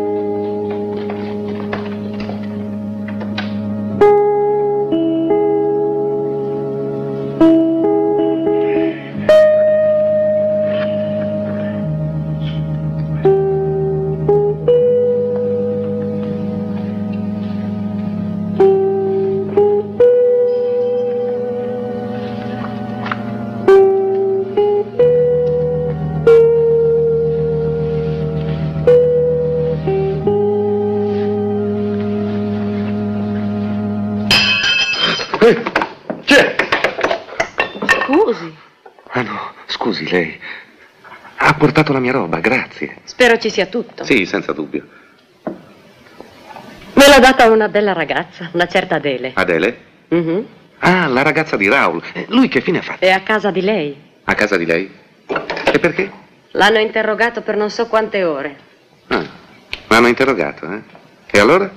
Speaker 48: Spero ci sia tutto.
Speaker 23: Sì, senza dubbio.
Speaker 48: Me l'ha data una bella ragazza, una certa Adele.
Speaker 23: Adele?
Speaker 48: Mhm.
Speaker 23: Ah, la ragazza di Raul. Eh, Lui che fine ha fatto?
Speaker 48: È a casa di lei.
Speaker 23: A casa di lei? E perché?
Speaker 48: L'hanno interrogato per non so quante ore.
Speaker 23: Ah, l'hanno interrogato, eh? E allora?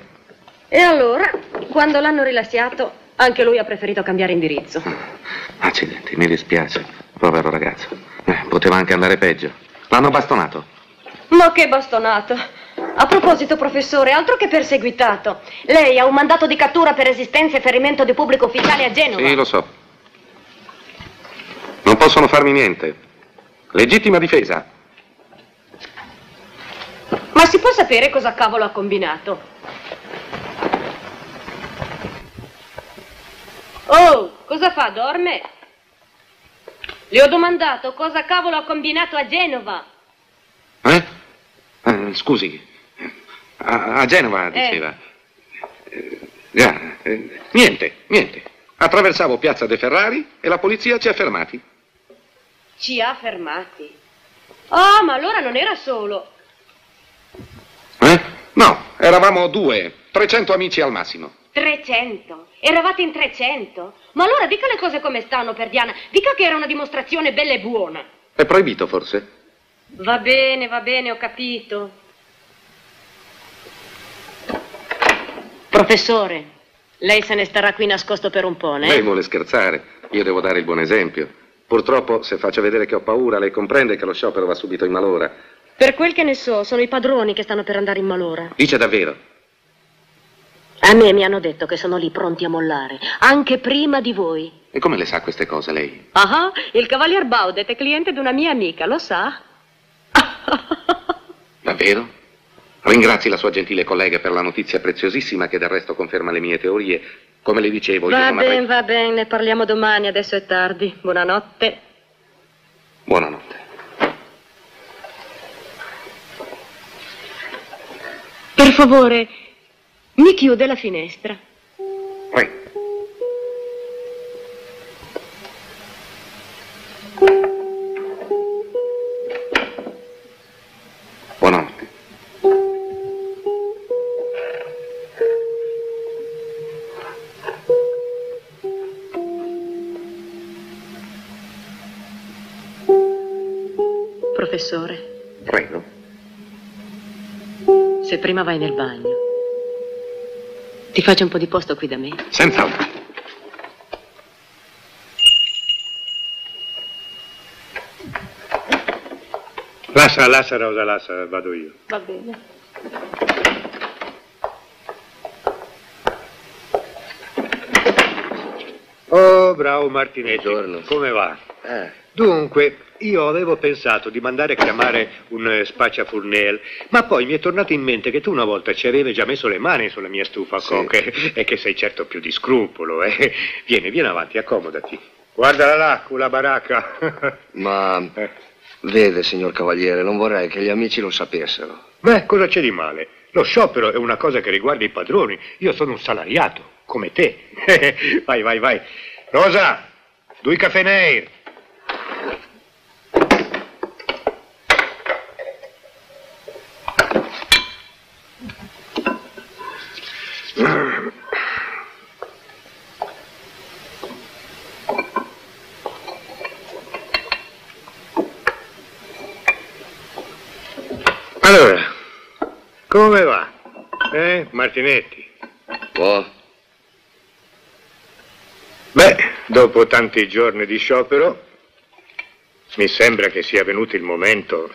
Speaker 48: E allora, quando l'hanno rilasciato, anche lui ha preferito cambiare indirizzo.
Speaker 23: Accidenti, mi dispiace. Povero ragazzo. Eh, poteva anche andare peggio. L'hanno bastonato.
Speaker 40: Ma che bastonato! A proposito, professore, altro che perseguitato. Lei ha un mandato di cattura per resistenza e ferimento di pubblico ufficiale a Genova.
Speaker 23: Sì, lo so. Non possono farmi niente. Legittima difesa.
Speaker 40: Ma si può sapere cosa cavolo ha combinato? Oh, cosa fa? Dorme? Le ho domandato cosa cavolo ha combinato a Genova.
Speaker 23: Eh? Eh, scusi. A, a Genova, diceva. Eh, eh, niente, niente. Attraversavo Piazza De Ferrari e la polizia ci ha fermati.
Speaker 40: Ci ha fermati. Oh, ma allora non era solo.
Speaker 23: Eh? No, eravamo due, 300 amici al massimo.
Speaker 40: 300. Eravate in 300. Ma allora dica le cose come stanno per Diana. Dica che era una dimostrazione bella e buona.
Speaker 23: È proibito forse?
Speaker 40: Va bene, va bene, ho capito. Professore, lei se ne starà qui nascosto per un po', né?
Speaker 23: Lei vuole scherzare, io devo dare il buon esempio. Purtroppo, se faccio vedere che ho paura, lei comprende che lo sciopero va subito in malora.
Speaker 40: Per quel che ne so, sono i padroni che stanno per andare in malora.
Speaker 23: Dice davvero.
Speaker 40: A me mi hanno detto che sono lì pronti a mollare, anche prima di voi.
Speaker 23: E come le sa queste cose lei?
Speaker 40: Ah, il cavalier Baudet è cliente di una mia amica, lo sa?
Speaker 23: Davvero? Ringrazi la sua gentile collega per la notizia preziosissima che del resto conferma le mie teorie. Come le dicevo, io
Speaker 40: Va
Speaker 23: non avrei...
Speaker 40: bene, va bene, ne parliamo domani, adesso è tardi. Buonanotte.
Speaker 23: Buonanotte.
Speaker 40: Per favore, mi chiude la finestra.
Speaker 23: Buonanotte.
Speaker 49: Professore,
Speaker 23: Prego.
Speaker 49: se prima vai nel bagno, ti faccio un po' di posto qui da me.
Speaker 23: Senz'altro.
Speaker 6: Lascia, lascia Rosa, lascia, vado io.
Speaker 40: Va bene.
Speaker 6: Oh, bravo Martinetti. Come va? Dunque, io avevo pensato di mandare a chiamare un eh, spacciafurnel, ma poi mi è tornato in mente che tu una volta ci avevi già messo le mani sulla mia stufa a coche e che sei certo più di scrupolo, eh. Vieni, vieni avanti, accomodati. Guardala là, con la baracca.
Speaker 15: Ma vede, signor Cavaliere, non vorrei che gli amici lo sapessero.
Speaker 6: Beh, cosa c'è di male? Lo sciopero è una cosa che riguarda i padroni. Io sono un salariato, come te. vai, vai, vai. Rosa, due caffè neir. Allora, come va? Eh, Martinetti?
Speaker 15: Oh,
Speaker 6: Beh, dopo tanti giorni di sciopero, mi sembra che sia venuto il momento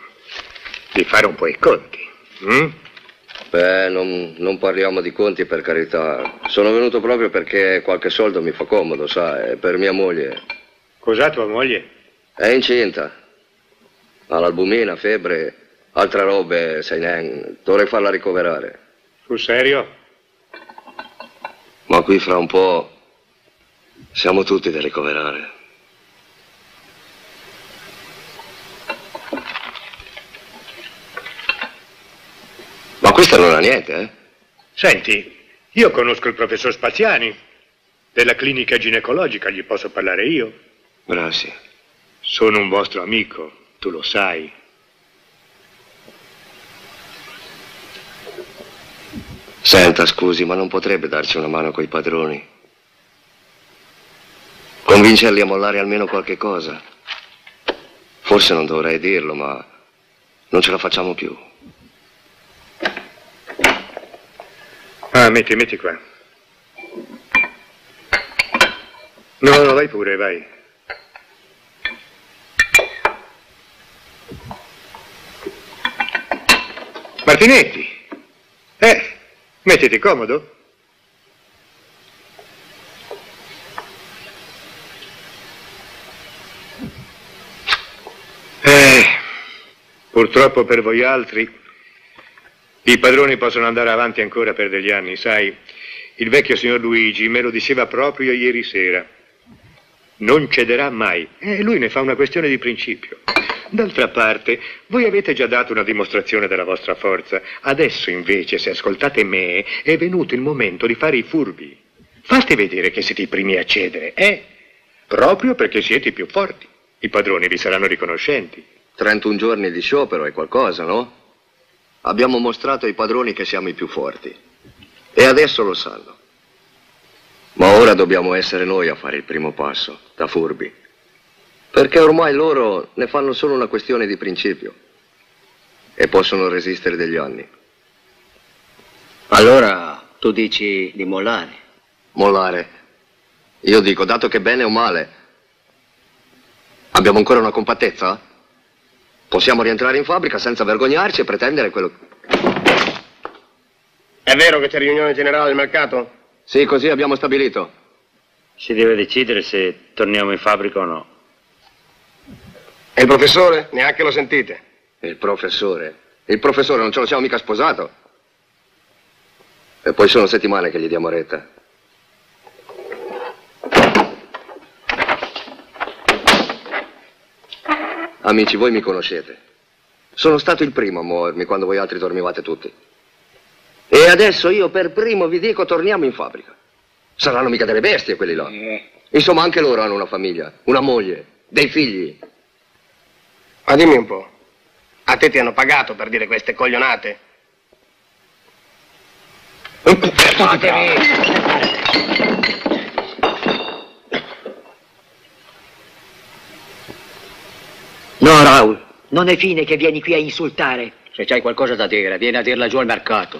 Speaker 6: di fare un po' i conti. mm?
Speaker 15: beh, non, non parliamo di conti per carità. Sono venuto proprio perché qualche soldo mi fa comodo, sai, per mia moglie.
Speaker 6: Cos'ha tua moglie?
Speaker 15: È incinta. Ha l'albumina, febbre, altre robe, sai neanche. Dovrei farla ricoverare.
Speaker 6: Sul serio?
Speaker 15: Ma qui fra un po' siamo tutti da ricoverare. Ma questa non ha niente, eh?
Speaker 6: Senti, io conosco il professor Spaziani. Della clinica ginecologica gli posso parlare io.
Speaker 15: Grazie.
Speaker 6: Sono un vostro amico, tu lo sai.
Speaker 15: Senta, scusi, ma non potrebbe darci una mano coi padroni? Convincerli a mollare almeno qualche cosa? Forse non dovrei dirlo, ma non ce la facciamo più.
Speaker 6: Ah, metti, metti qua. No, no, vai pure, vai. Martinetti! Eh, mettiti comodo. Eh, purtroppo per voi altri, i padroni possono andare avanti ancora per degli anni, sai. Il vecchio signor Luigi me lo diceva proprio ieri sera. Non cederà mai. E lui ne fa una questione di principio. D'altra parte, voi avete già dato una dimostrazione della vostra forza. Adesso, invece, se ascoltate me, è venuto il momento di fare i furbi. Fate vedere che siete i primi a cedere, eh? Proprio perché siete i più forti. I padroni vi saranno riconoscenti.
Speaker 15: 31 giorni di sciopero è qualcosa, no? Abbiamo mostrato ai padroni che siamo i più forti. E adesso lo sanno. Ma ora dobbiamo essere noi a fare il primo passo, da furbi. Perché ormai loro ne fanno solo una questione di principio. E possono resistere degli anni.
Speaker 50: Allora tu dici di mollare?
Speaker 15: Mollare. Io dico, dato che bene o male, abbiamo ancora una compattezza? Possiamo rientrare in fabbrica senza vergognarci e pretendere quello...
Speaker 12: È vero che c'è riunione generale del mercato?
Speaker 15: Sì, così abbiamo stabilito.
Speaker 50: Si deve decidere se torniamo in fabbrica o no.
Speaker 12: E il professore? Neanche lo sentite.
Speaker 15: Il professore? Il professore non ce lo siamo mica sposato. E poi sono settimane che gli diamo retta. Amici, voi mi conoscete. Sono stato il primo a muovermi quando voi altri dormivate tutti. E adesso io per primo vi dico torniamo in fabbrica. Saranno mica delle bestie quelli là. Insomma, anche loro hanno una famiglia, una moglie, dei figli.
Speaker 12: Ma dimmi un po', a te ti hanno pagato per dire queste coglionate?
Speaker 17: No, Raul, non è fine che vieni qui a insultare. Se c'hai qualcosa da dire, vieni a dirla giù al mercato.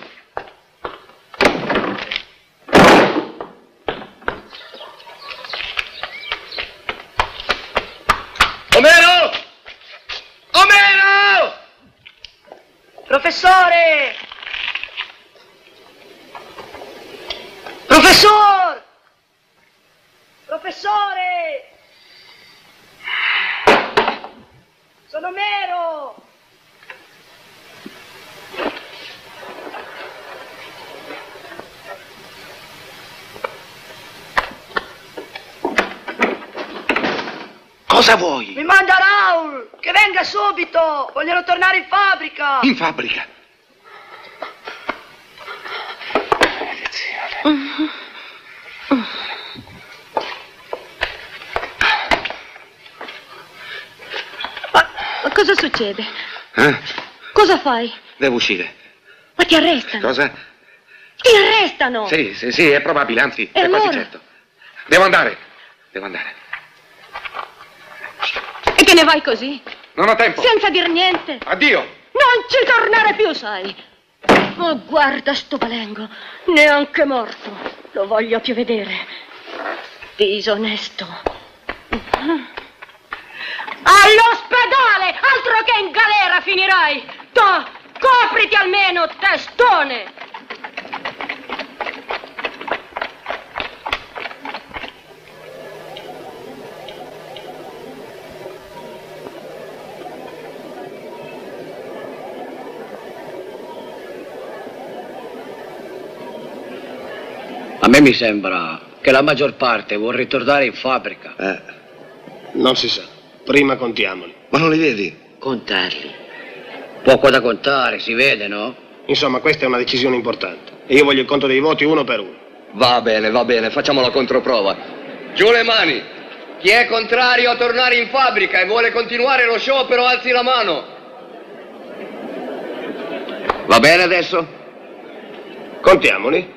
Speaker 20: Omero! Omero!
Speaker 5: Professore! Professor! Professore! Sono Mero!
Speaker 23: Cosa vuoi?
Speaker 5: Mi manda Raul! Che venga subito! Vogliono tornare in fabbrica!
Speaker 23: In fabbrica.
Speaker 40: Cosa succede?
Speaker 23: Eh?
Speaker 40: Cosa fai?
Speaker 23: Devo uscire.
Speaker 40: Ma ti arrestano!
Speaker 23: Cosa?
Speaker 40: Ti arrestano!
Speaker 23: Sì, sì, sì, è probabile, anzi,
Speaker 40: E
Speaker 23: è quasi
Speaker 40: allora?
Speaker 23: certo. Devo andare. Devo andare.
Speaker 40: E te ne vai così?
Speaker 23: Non ho tempo.
Speaker 40: Senza dir niente?
Speaker 23: Addio.
Speaker 40: Non ci tornare più, sai! Oh, guarda sto balengo, neanche morto. Lo voglio più vedere. Disonesto. All'ospedale! Altro che in galera finirai! To, copriti almeno, testone!
Speaker 19: A me mi sembra che la maggior parte vuol ritornare in fabbrica.
Speaker 12: Eh. Non si sa. Prima contiamoli.
Speaker 15: Ma non li vedi?
Speaker 19: Contarli. Poco da contare, si vede, no?
Speaker 12: Insomma, questa è una decisione importante. E io voglio il conto dei voti uno per uno.
Speaker 15: Va bene, va bene, facciamo la controprova. Giù le mani. Chi è contrario a tornare in fabbrica e vuole continuare lo sciopero, alzi la mano. Va bene adesso?
Speaker 12: Contiamoli.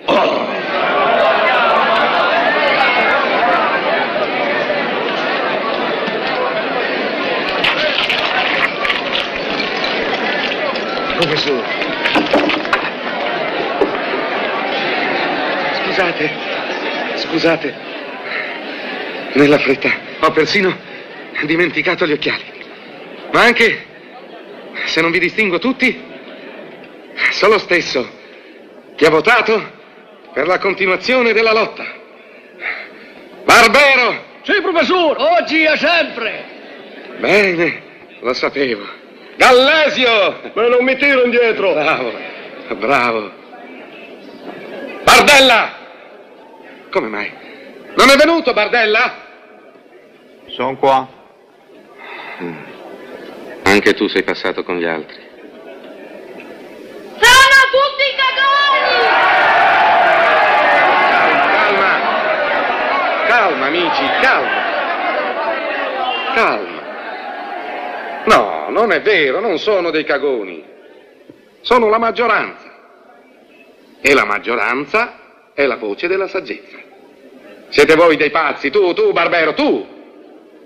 Speaker 23: Professore. Scusate, scusate. Nella fretta ho persino dimenticato gli occhiali. Ma anche se non vi distingo tutti, so lo stesso chi ha votato per la continuazione della lotta. Barbero!
Speaker 20: Sì, professore, oggi e sempre.
Speaker 23: Bene, lo sapevo. Gallesio!
Speaker 51: Ma non mi tiro indietro!
Speaker 23: Bravo, bravo. Bardella! Come mai? Non è venuto Bardella?
Speaker 6: Sono qua.
Speaker 23: Anche tu sei passato con gli altri.
Speaker 40: Sono tutti cagoni!
Speaker 23: Calma! Calma, amici, calma. Calma. No, non è vero, non sono dei cagoni. Sono la maggioranza. E la maggioranza è la voce della saggezza. Siete voi dei pazzi, tu, tu, Barbero, tu.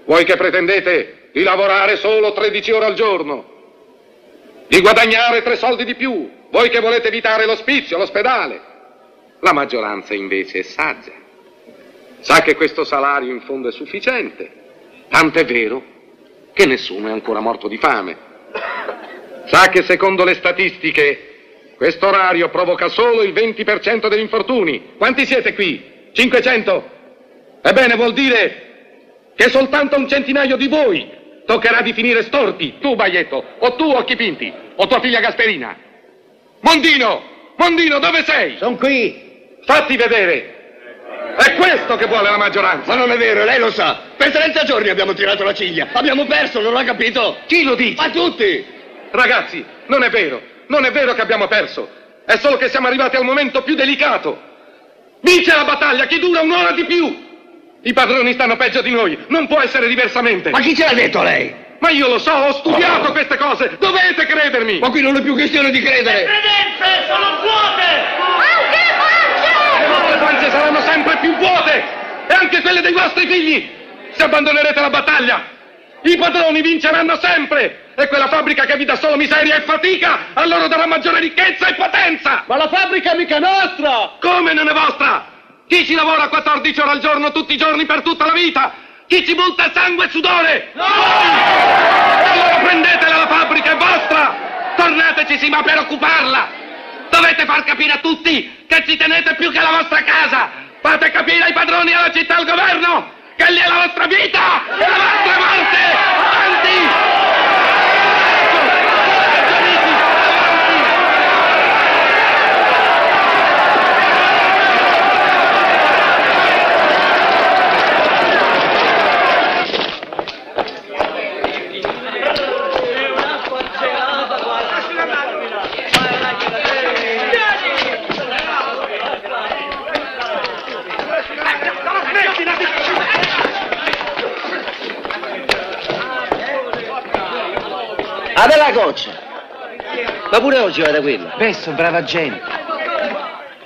Speaker 23: Voi che pretendete di lavorare solo 13 ore al giorno, di guadagnare tre soldi di più, voi che volete evitare l'ospizio, l'ospedale. La maggioranza invece è saggia. Sa che questo salario in fondo è sufficiente. Tant'è vero che nessuno è ancora morto di fame. Sa che secondo le statistiche questo orario provoca solo il 20% degli infortuni. Quanti siete qui? 500? Ebbene, vuol dire che soltanto un centinaio di voi toccherà di finire storti, tu Baietto, o tu Occhi Pinti, o tua figlia Gasperina. Mondino, Mondino, dove sei?
Speaker 15: Sono qui.
Speaker 23: Fatti vedere. È questo che vuole la maggioranza.
Speaker 15: Ma non è vero, lei lo sa. Per 30 giorni abbiamo tirato la ciglia. Abbiamo perso, non l'ha capito?
Speaker 23: Chi lo dice?
Speaker 15: Ma tutti!
Speaker 23: Ragazzi, non è vero, non è vero che abbiamo perso. È solo che siamo arrivati al momento più delicato. Vince la battaglia, chi dura un'ora di più. I padroni stanno peggio di noi, non può essere diversamente.
Speaker 15: Ma chi ce l'ha detto lei?
Speaker 23: Ma io lo so, ho studiato queste cose, dovete credermi.
Speaker 15: Ma qui non è più questione di credere.
Speaker 52: credenze sono vuote! Anche
Speaker 23: Le vostre pance saranno sempre più vuote e anche quelle dei vostri figli se abbandonerete la battaglia. I padroni vinceranno sempre e quella fabbrica che vi dà solo miseria e fatica a loro darà maggiore ricchezza e potenza.
Speaker 52: Ma la fabbrica è mica nostra!
Speaker 23: Come non è vostra? Chi ci lavora 14 ore al giorno tutti i giorni per tutta la vita? Chi ci butta sangue e sudore? No! E allora prendetela la fabbrica, è vostra! Tornateci sì, ma per occuparla! Dovete far capire a tutti che ci tenete più che la vostra casa! Fate capire ai padroni alla città al governo che è la vostra vita la vostra morte! Avanti!
Speaker 15: Goccia. Ma pure oggi vado quella.
Speaker 25: Adesso, brava gente.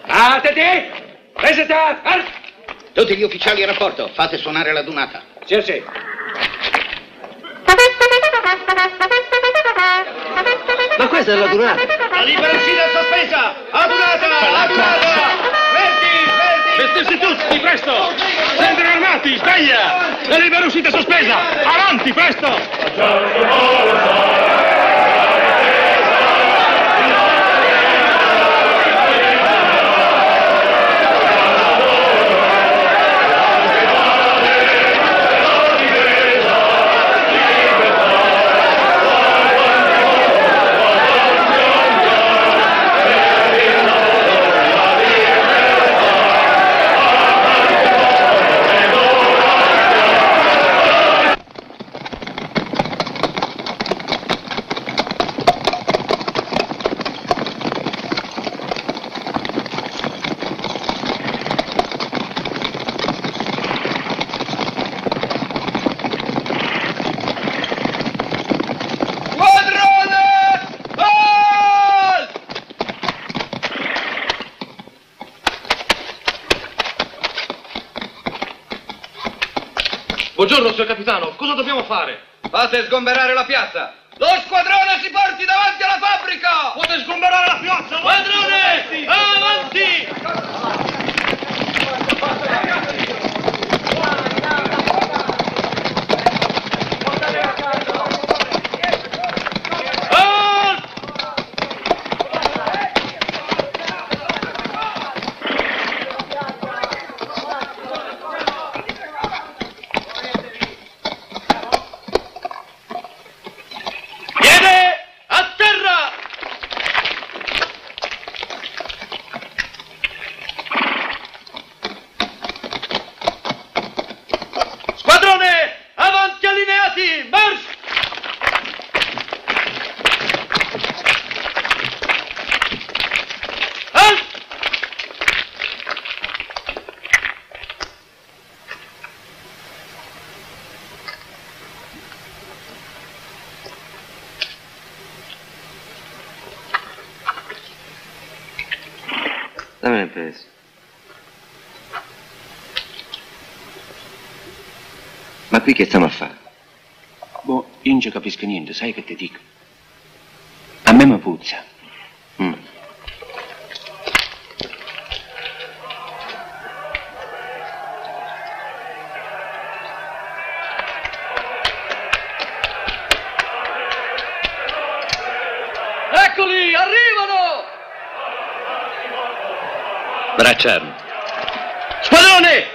Speaker 15: Atete! Presenta! Tutti gli ufficiali in rapporto, fate suonare la dunata. Sì, sì.
Speaker 33: Ma questa è la durata.
Speaker 52: La libera uscita è sospesa! Adunata! Adunata! Verdi! Verdi!
Speaker 20: Vestirsi tutti, presto! Scendere armati, sveglia! La libera uscita è sospesa! Avanti, presto!
Speaker 53: Buongiorno, signor capitano. Cosa dobbiamo fare?
Speaker 54: Fate sgomberare la piazza! Lo squadrone si porti davanti alla fabbrica!
Speaker 20: Fate sgomberare la piazza!
Speaker 52: Padrone! Avanti! Piede a terra! Squadrone, avanti allineati, marcia! Al!
Speaker 33: Peso. Ma qui che stiamo a fare?
Speaker 25: Boh, io non ci capisco niente, sai che ti dico? A me mi puzza.
Speaker 33: Bracciarmi.
Speaker 52: Squadrone, braccia!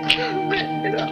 Speaker 12: 頑張
Speaker 7: っ
Speaker 12: て
Speaker 7: ろ。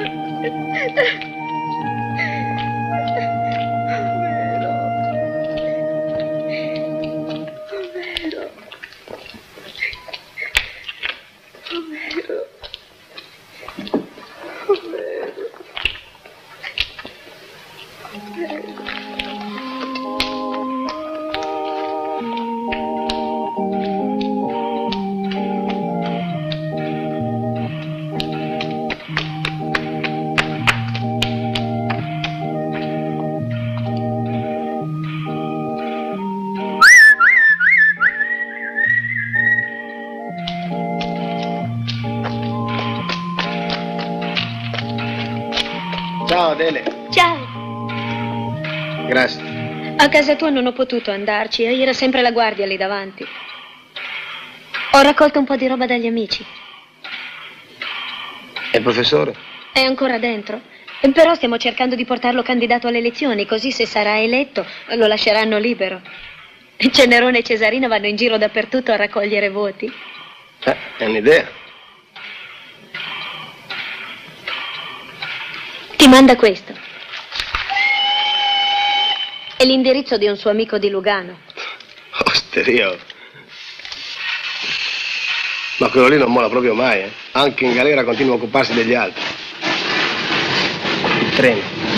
Speaker 7: Casa tua non ho potuto andarci, e era sempre la guardia lì davanti. Ho raccolto un po' di roba dagli amici.
Speaker 12: E il professore?
Speaker 7: È ancora dentro. Però stiamo cercando di portarlo candidato alle elezioni, così se sarà eletto lo lasceranno libero. Cenerone e Cesarino vanno in giro dappertutto a raccogliere voti.
Speaker 12: Eh, è un'idea.
Speaker 7: Ti manda questo. È l'indirizzo di un suo amico di Lugano.
Speaker 12: Osteria. Ma quello lì non mola proprio mai, eh. Anche in galera continua a occuparsi degli altri. Il treno.